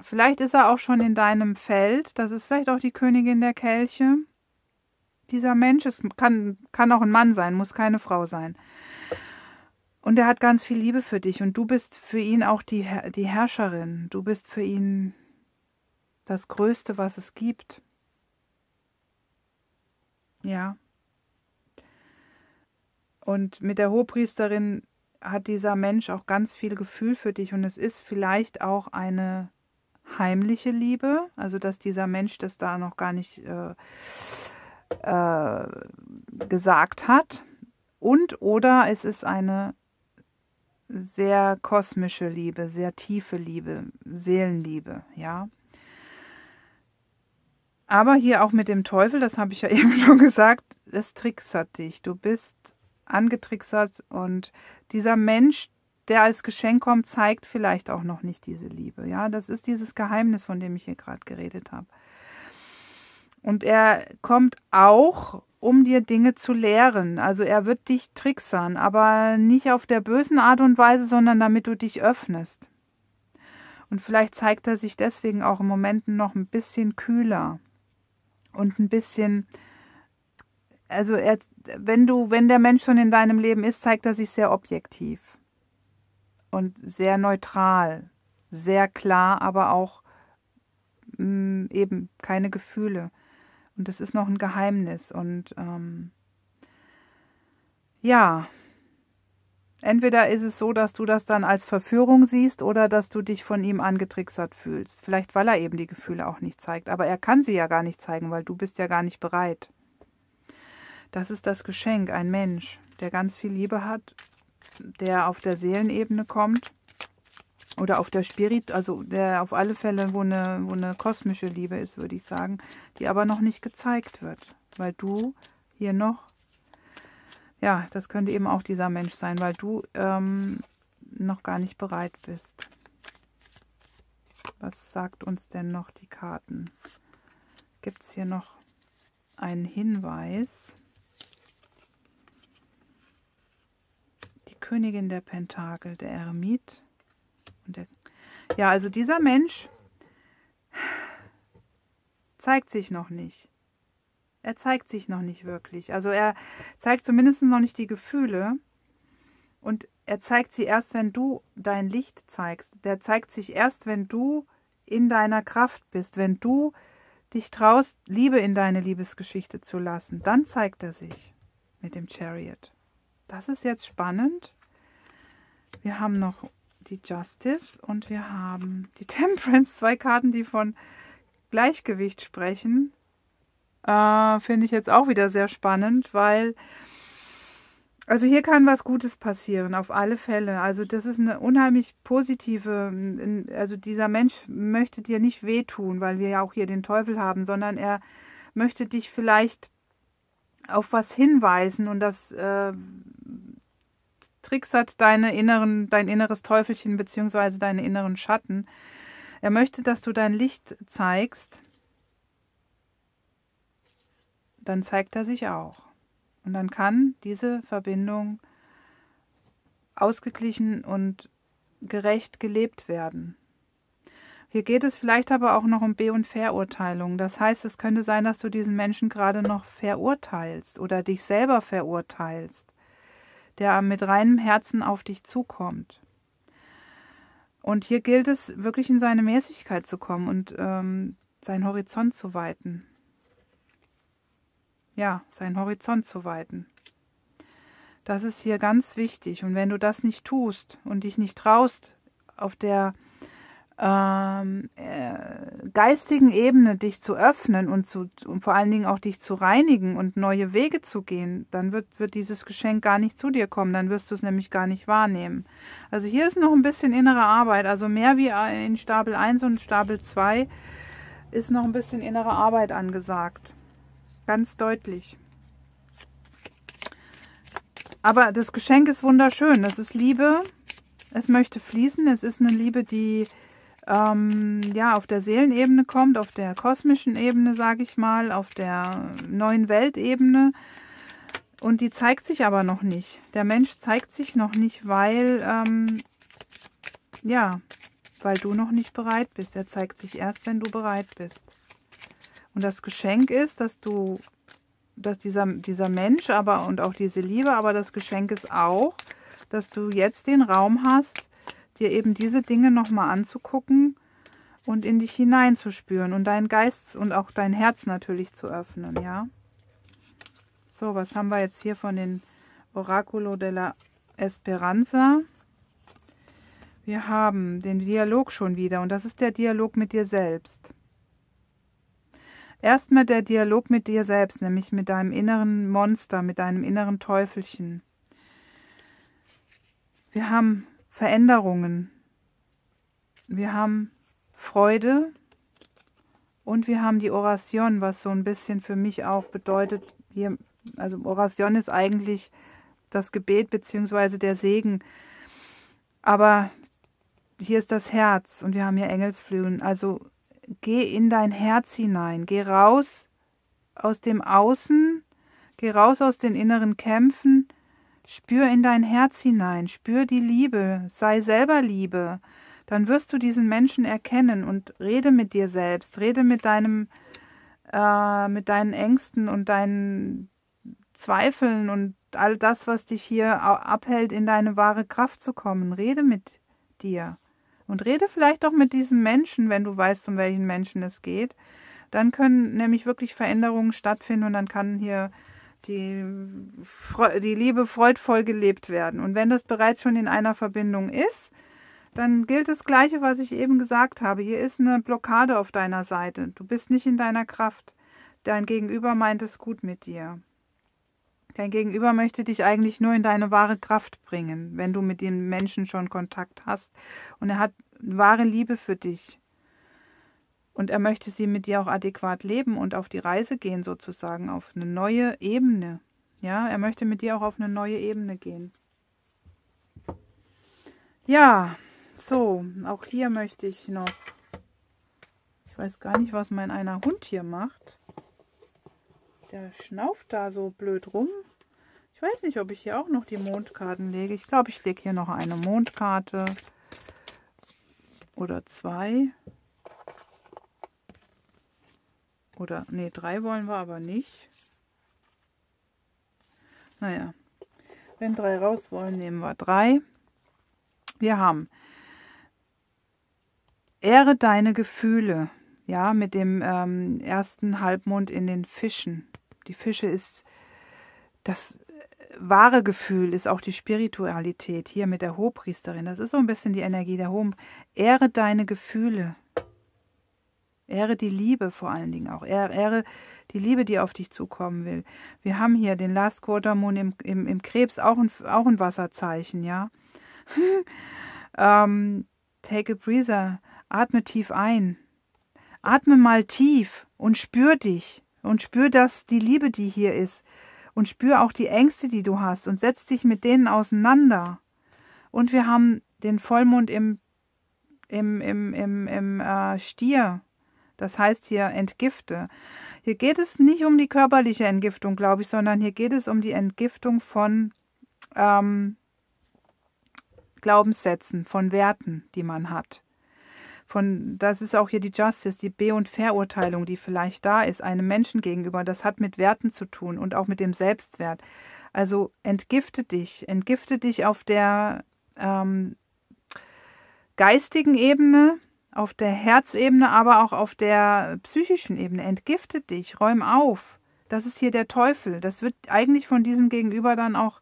vielleicht ist er auch schon in deinem Feld. Das ist vielleicht auch die Königin der Kelche. Dieser Mensch, es kann, kann auch ein Mann sein, muss keine Frau sein. Und er hat ganz viel Liebe für dich und du bist für ihn auch die, die Herrscherin. Du bist für ihn das Größte, was es gibt. Ja. Und mit der Hohepriesterin hat dieser Mensch auch ganz viel Gefühl für dich und es ist vielleicht auch eine heimliche Liebe, also dass dieser Mensch das da noch gar nicht äh, äh, gesagt hat. Und oder es ist eine sehr kosmische Liebe, sehr tiefe Liebe, Seelenliebe, ja. Aber hier auch mit dem Teufel, das habe ich ja (laughs) eben schon gesagt, das tricksert dich. Du bist angetricksert und dieser Mensch, der als Geschenk kommt, zeigt vielleicht auch noch nicht diese Liebe. Ja, das ist dieses Geheimnis, von dem ich hier gerade geredet habe. Und er kommt auch um dir Dinge zu lehren. Also er wird dich tricksern, aber nicht auf der bösen Art und Weise, sondern damit du dich öffnest. Und vielleicht zeigt er sich deswegen auch im Moment noch ein bisschen kühler und ein bisschen, also er, wenn du, wenn der Mensch schon in deinem Leben ist, zeigt er sich sehr objektiv und sehr neutral, sehr klar, aber auch mh, mm, eben keine Gefühle. Und das ist noch ein Geheimnis. Und ähm, ja, entweder ist es so, dass du das dann als Verführung siehst oder dass du dich von ihm angetricksert fühlst. Vielleicht, weil er eben die Gefühle auch nicht zeigt. Aber er kann sie ja gar nicht zeigen, weil du bist ja gar nicht bereit. Das ist das Geschenk, ein Mensch, der ganz viel Liebe hat, der auf der Seelenebene kommt oder auf der Spirit, also der auf alle Fälle, wo eine, wo eine kosmische Liebe ist, würde ich sagen, die aber noch nicht gezeigt wird, weil du hier noch, ja, das könnte eben auch dieser Mensch sein, weil du ähm, noch gar nicht bereit bist. Was sagt uns denn noch die Karten? Gibt es hier noch einen Hinweis? Die Königin der Pentakel, der Eremit der, ja, also dieser Mensch zeigt sich noch nicht. Er zeigt sich noch nicht wirklich. Also er zeigt zumindest noch nicht die Gefühle. Und er zeigt sie erst, wenn du dein Licht zeigst. Der zeigt sich erst, wenn du in deiner Kraft bist, wenn du dich traust, Liebe in deine Liebesgeschichte zu lassen. Dann zeigt er sich mit dem Chariot. Das ist jetzt spannend. Wir haben noch die Justice und wir haben die (laughs) Temperance, zwei Karten, die von Gleichgewicht sprechen. Äh, Finde ich jetzt auch wieder sehr spannend, weil also hier kann was Gutes passieren, auf alle Fälle. Also das ist eine unheimlich positive, also dieser Mensch möchte dir nicht wehtun, weil wir ja auch hier den Teufel haben, sondern er möchte dich vielleicht auf was hinweisen und das äh, tricksert deine inneren, dein inneres Teufelchen bzw. deine inneren Schatten. Er möchte, dass du dein Licht zeigst. Dann zeigt er sich auch. Und dann kann diese Verbindung ausgeglichen und gerecht gelebt werden. Hier geht es vielleicht aber auch noch um Be- und Verurteilung. Das heißt, es könnte sein, dass du diesen Menschen gerade noch verurteilst oder dich selber verurteilst, der mit reinem Herzen auf dich zukommt. Und hier gilt es wirklich in seine Mäßigkeit zu kommen und ähm, seinen Horizont zu weiten. Ja, seinen Horizont zu weiten. Das ist hier ganz wichtig. Und wenn du das nicht tust und dich nicht traust, auf der ähm, äh, geistigen Ebene dich zu öffnen und, zu, und vor allen Dingen auch dich zu reinigen und neue Wege zu gehen, dann wird, wird dieses Geschenk gar nicht zu dir kommen, dann wirst du es nämlich gar nicht wahrnehmen. Also hier ist noch ein bisschen innere Arbeit, also mehr wie in Stapel 1 und Stapel 2 ist noch ein bisschen innere Arbeit angesagt. Ganz deutlich. Aber das Geschenk ist wunderschön. Das ist Liebe. Es möchte fließen. Es ist eine Liebe, die ähm, ja auf der Seelenebene kommt, auf der kosmischen Ebene, sage ich mal, auf der neuen Weltebene. Und die zeigt sich aber noch nicht. Der Mensch zeigt sich noch nicht, weil ähm, ja, weil du noch nicht bereit bist. Er zeigt sich erst, wenn du bereit bist. Und das Geschenk ist, dass du dass dieser, dieser Mensch aber und auch diese Liebe, aber das Geschenk ist auch, dass du jetzt den Raum hast, dir eben diese Dinge nochmal anzugucken und in dich hineinzuspüren und deinen Geist und auch dein Herz natürlich zu öffnen, ja. So, was haben wir jetzt hier von den Oraculo della Esperanza? Wir haben den Dialog schon wieder und das ist der Dialog mit dir selbst. Erstmal der Dialog mit dir selbst, nämlich mit deinem inneren Monster, mit deinem inneren Teufelchen. Wir haben Veränderungen. Wir haben Freude und wir haben die Oration, was so ein bisschen für mich auch bedeutet, hier, also Oration ist eigentlich das Gebet bzw. der Segen. Aber hier ist das Herz und wir haben hier Engelsflügel. Also geh in dein Herz hinein, geh raus aus dem Außen, geh raus aus den inneren Kämpfen, spür in dein Herz hinein, spür die Liebe, sei selber Liebe, dann wirst du diesen Menschen erkennen und rede mit dir selbst, rede mit deinem, äh, mit deinen Ängsten und deinen Zweifeln und all das, was dich hier abhält, in deine wahre Kraft zu kommen. Rede mit dir. Und rede vielleicht auch mit diesem Menschen, wenn du weißt, um welchen Menschen es geht. Dann können nämlich wirklich Veränderungen stattfinden und dann kann hier die, die Liebe freudvoll gelebt werden. Und wenn das bereits schon in einer Verbindung ist, dann gilt das Gleiche, was ich eben gesagt habe. Hier ist eine Blockade auf deiner Seite. Du bist nicht in deiner Kraft. Dein Gegenüber meint es gut mit dir. Dein Gegenüber möchte dich eigentlich nur in deine wahre Kraft bringen, wenn du mit dem Menschen schon Kontakt hast. Und er hat wahre Liebe für dich. Und er möchte sie mit dir auch adäquat leben und auf die Reise gehen, sozusagen, auf eine neue Ebene. Ja, er möchte mit dir auch auf eine neue Ebene gehen. Ja, so, auch hier möchte ich noch. Ich weiß gar nicht, was mein einer Hund hier macht. Der schnauft da so blöd rum. Ich weiß nicht, ob ich hier auch noch die Mondkarten lege. Ich glaube, ich lege hier noch eine Mondkarte. Oder zwei. Oder, nee, drei wollen wir aber nicht. Naja, wenn drei raus wollen, nehmen wir drei. Wir haben Ehre deine Gefühle, ja, mit dem ähm, ersten Halbmond in den Fischen. Die Fische ist das wahre Gefühl, ist auch die Spiritualität hier mit der Hohepriesterin. Das ist so ein bisschen die Energie der Hohen. Ehre deine Gefühle. Ehre die Liebe vor allen Dingen auch. Ehre die Liebe, die auf dich zukommen will. Wir haben hier den Last Quarter Moon im, im, im Krebs, auch ein, auch ein Wasserzeichen, ja. (laughs) ähm, take a breather. Atme tief ein. Atme mal tief und spür dich und spür das, die Liebe, die hier ist. Und spür auch die Ängste, die du hast und setz dich mit denen auseinander. Und wir haben den Vollmond im, im, im, im, im äh, Stier. Das heißt hier entgifte. Hier geht es nicht um die körperliche Entgiftung, glaube ich, sondern hier geht es um die Entgiftung von ähm, Glaubenssätzen, von Werten, die man hat von, das ist auch hier die Justice, die Be- und Verurteilung, die vielleicht da ist, einem Menschen gegenüber. Das hat mit Werten zu tun und auch mit dem Selbstwert. Also entgifte dich, entgifte dich auf der ähm, geistigen Ebene, auf der Herzebene, aber auch auf der psychischen Ebene. Entgifte dich, räum auf. Das ist hier der Teufel. Das wird eigentlich von diesem Gegenüber dann auch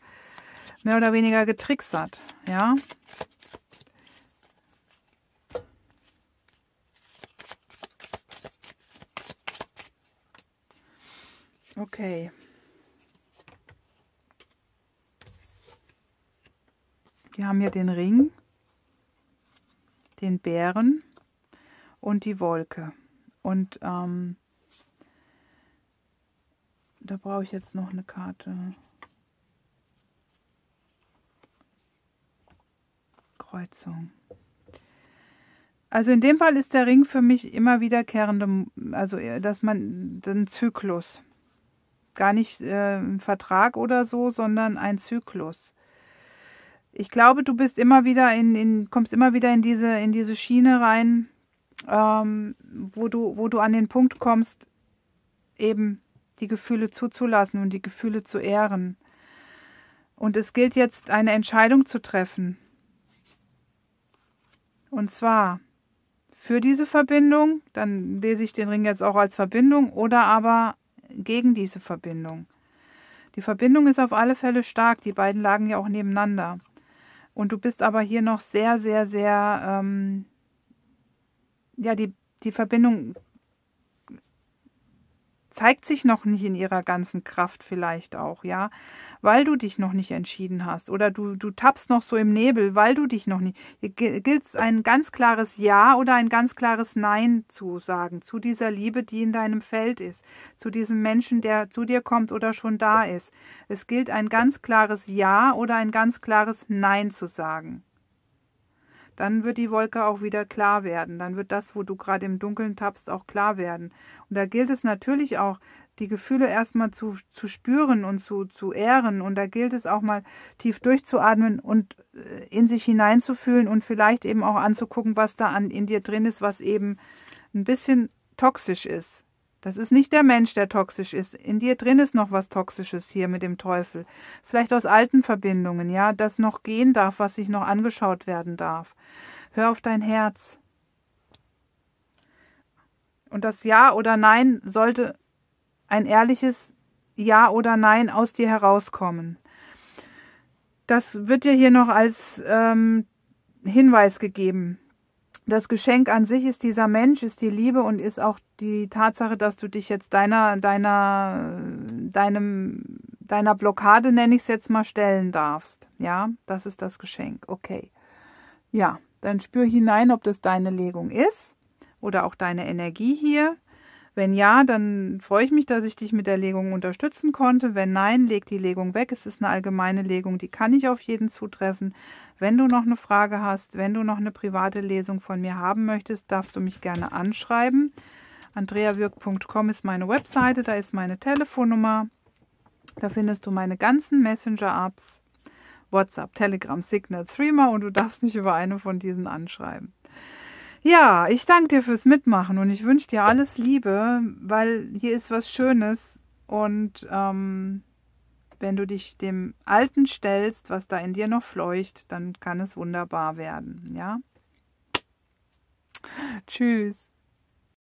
mehr oder weniger getricksert. Ja, Okay. Wir haben hier den Ring, den Bären und die Wolke. Und ähm, da brauche ich jetzt noch eine Karte. Kreuzung. Also in dem Fall ist der Ring für mich immer wiederkehrende, also äh, dass man den Zyklus gar nicht äh, ein Vertrag oder so, sondern ein Zyklus. Ich glaube, du bist immer wieder in, in kommst immer wieder in diese, in diese Schiene rein, ähm, wo, du, wo du an den Punkt kommst, eben die Gefühle zuzulassen und die Gefühle zu ehren. Und es gilt jetzt, eine Entscheidung zu treffen. Und zwar für diese Verbindung, dann lese ich den Ring jetzt auch als Verbindung, oder aber gegen diese Verbindung. Die Verbindung ist auf alle Fälle stark, die beiden lagen ja auch nebeneinander. Und du bist aber hier noch sehr, sehr, sehr, ähm, ja, die, die Verbindung zeigt sich noch nicht in ihrer ganzen Kraft vielleicht auch, ja, weil du dich noch nicht entschieden hast oder du, du tappst noch so im Nebel, weil du dich noch nicht. Gilt es ein ganz klares Ja oder ein ganz klares Nein zu sagen zu dieser Liebe, die in deinem Feld ist, zu diesem Menschen, der zu dir kommt oder schon da ist. Es gilt ein ganz klares Ja oder ein ganz klares Nein zu sagen dann wird die Wolke auch wieder klar werden. Dann wird das, wo du gerade im Dunkeln tappst, auch klar werden. Und da gilt es natürlich auch, die Gefühle erstmal zu, zu spüren und zu, zu ehren. Und da gilt es auch mal tief durchzuatmen und äh, in sich hineinzufühlen und vielleicht eben auch anzugucken, was da an, in dir drin ist, was eben ein bisschen toxisch ist. Das ist nicht der Mensch, der toxisch ist. In dir drin ist noch was Toxisches hier mit dem Teufel. Vielleicht aus alten Verbindungen, ja, das noch gehen darf, was sich noch angeschaut werden darf. Hör auf dein Herz. Und das Ja oder Nein sollte ein ehrliches Ja oder Nein aus dir herauskommen. Das wird dir hier noch als ähm, Hinweis gegeben. Das Geschenk an sich ist dieser Mensch, ist die Liebe und ist auch die Tatsache, dass du dich jetzt deiner, deiner, deinem, deiner Blockade, nenne ich es jetzt mal, stellen darfst. Ja, das ist das Geschenk. Okay. Ja, dann spür hinein, ob das deine Legung ist oder auch deine Energie hier. Wenn ja, dann freue ich mich, dass ich dich mit der Legung unterstützen konnte. Wenn nein, leg die Legung weg. Es ist eine allgemeine Legung, die kann nicht auf jeden zutreffen. Wenn du noch eine Frage hast, wenn du noch eine private Lesung von mir haben möchtest, darfst du mich gerne anschreiben. andreawirk.com ist meine Webseite, da ist meine Telefonnummer. Da findest du meine ganzen Messenger-Apps, WhatsApp, Telegram, Signal, Threema und du darfst mich über eine von diesen anschreiben. Ja, ich danke dir fürs Mitmachen und ich wünsche dir alles Liebe, weil hier ist was Schönes und ähm, wenn du dich dem Alten stellst, was da in dir noch fleucht, dann kann es wunderbar werden. Ja? Tschüss.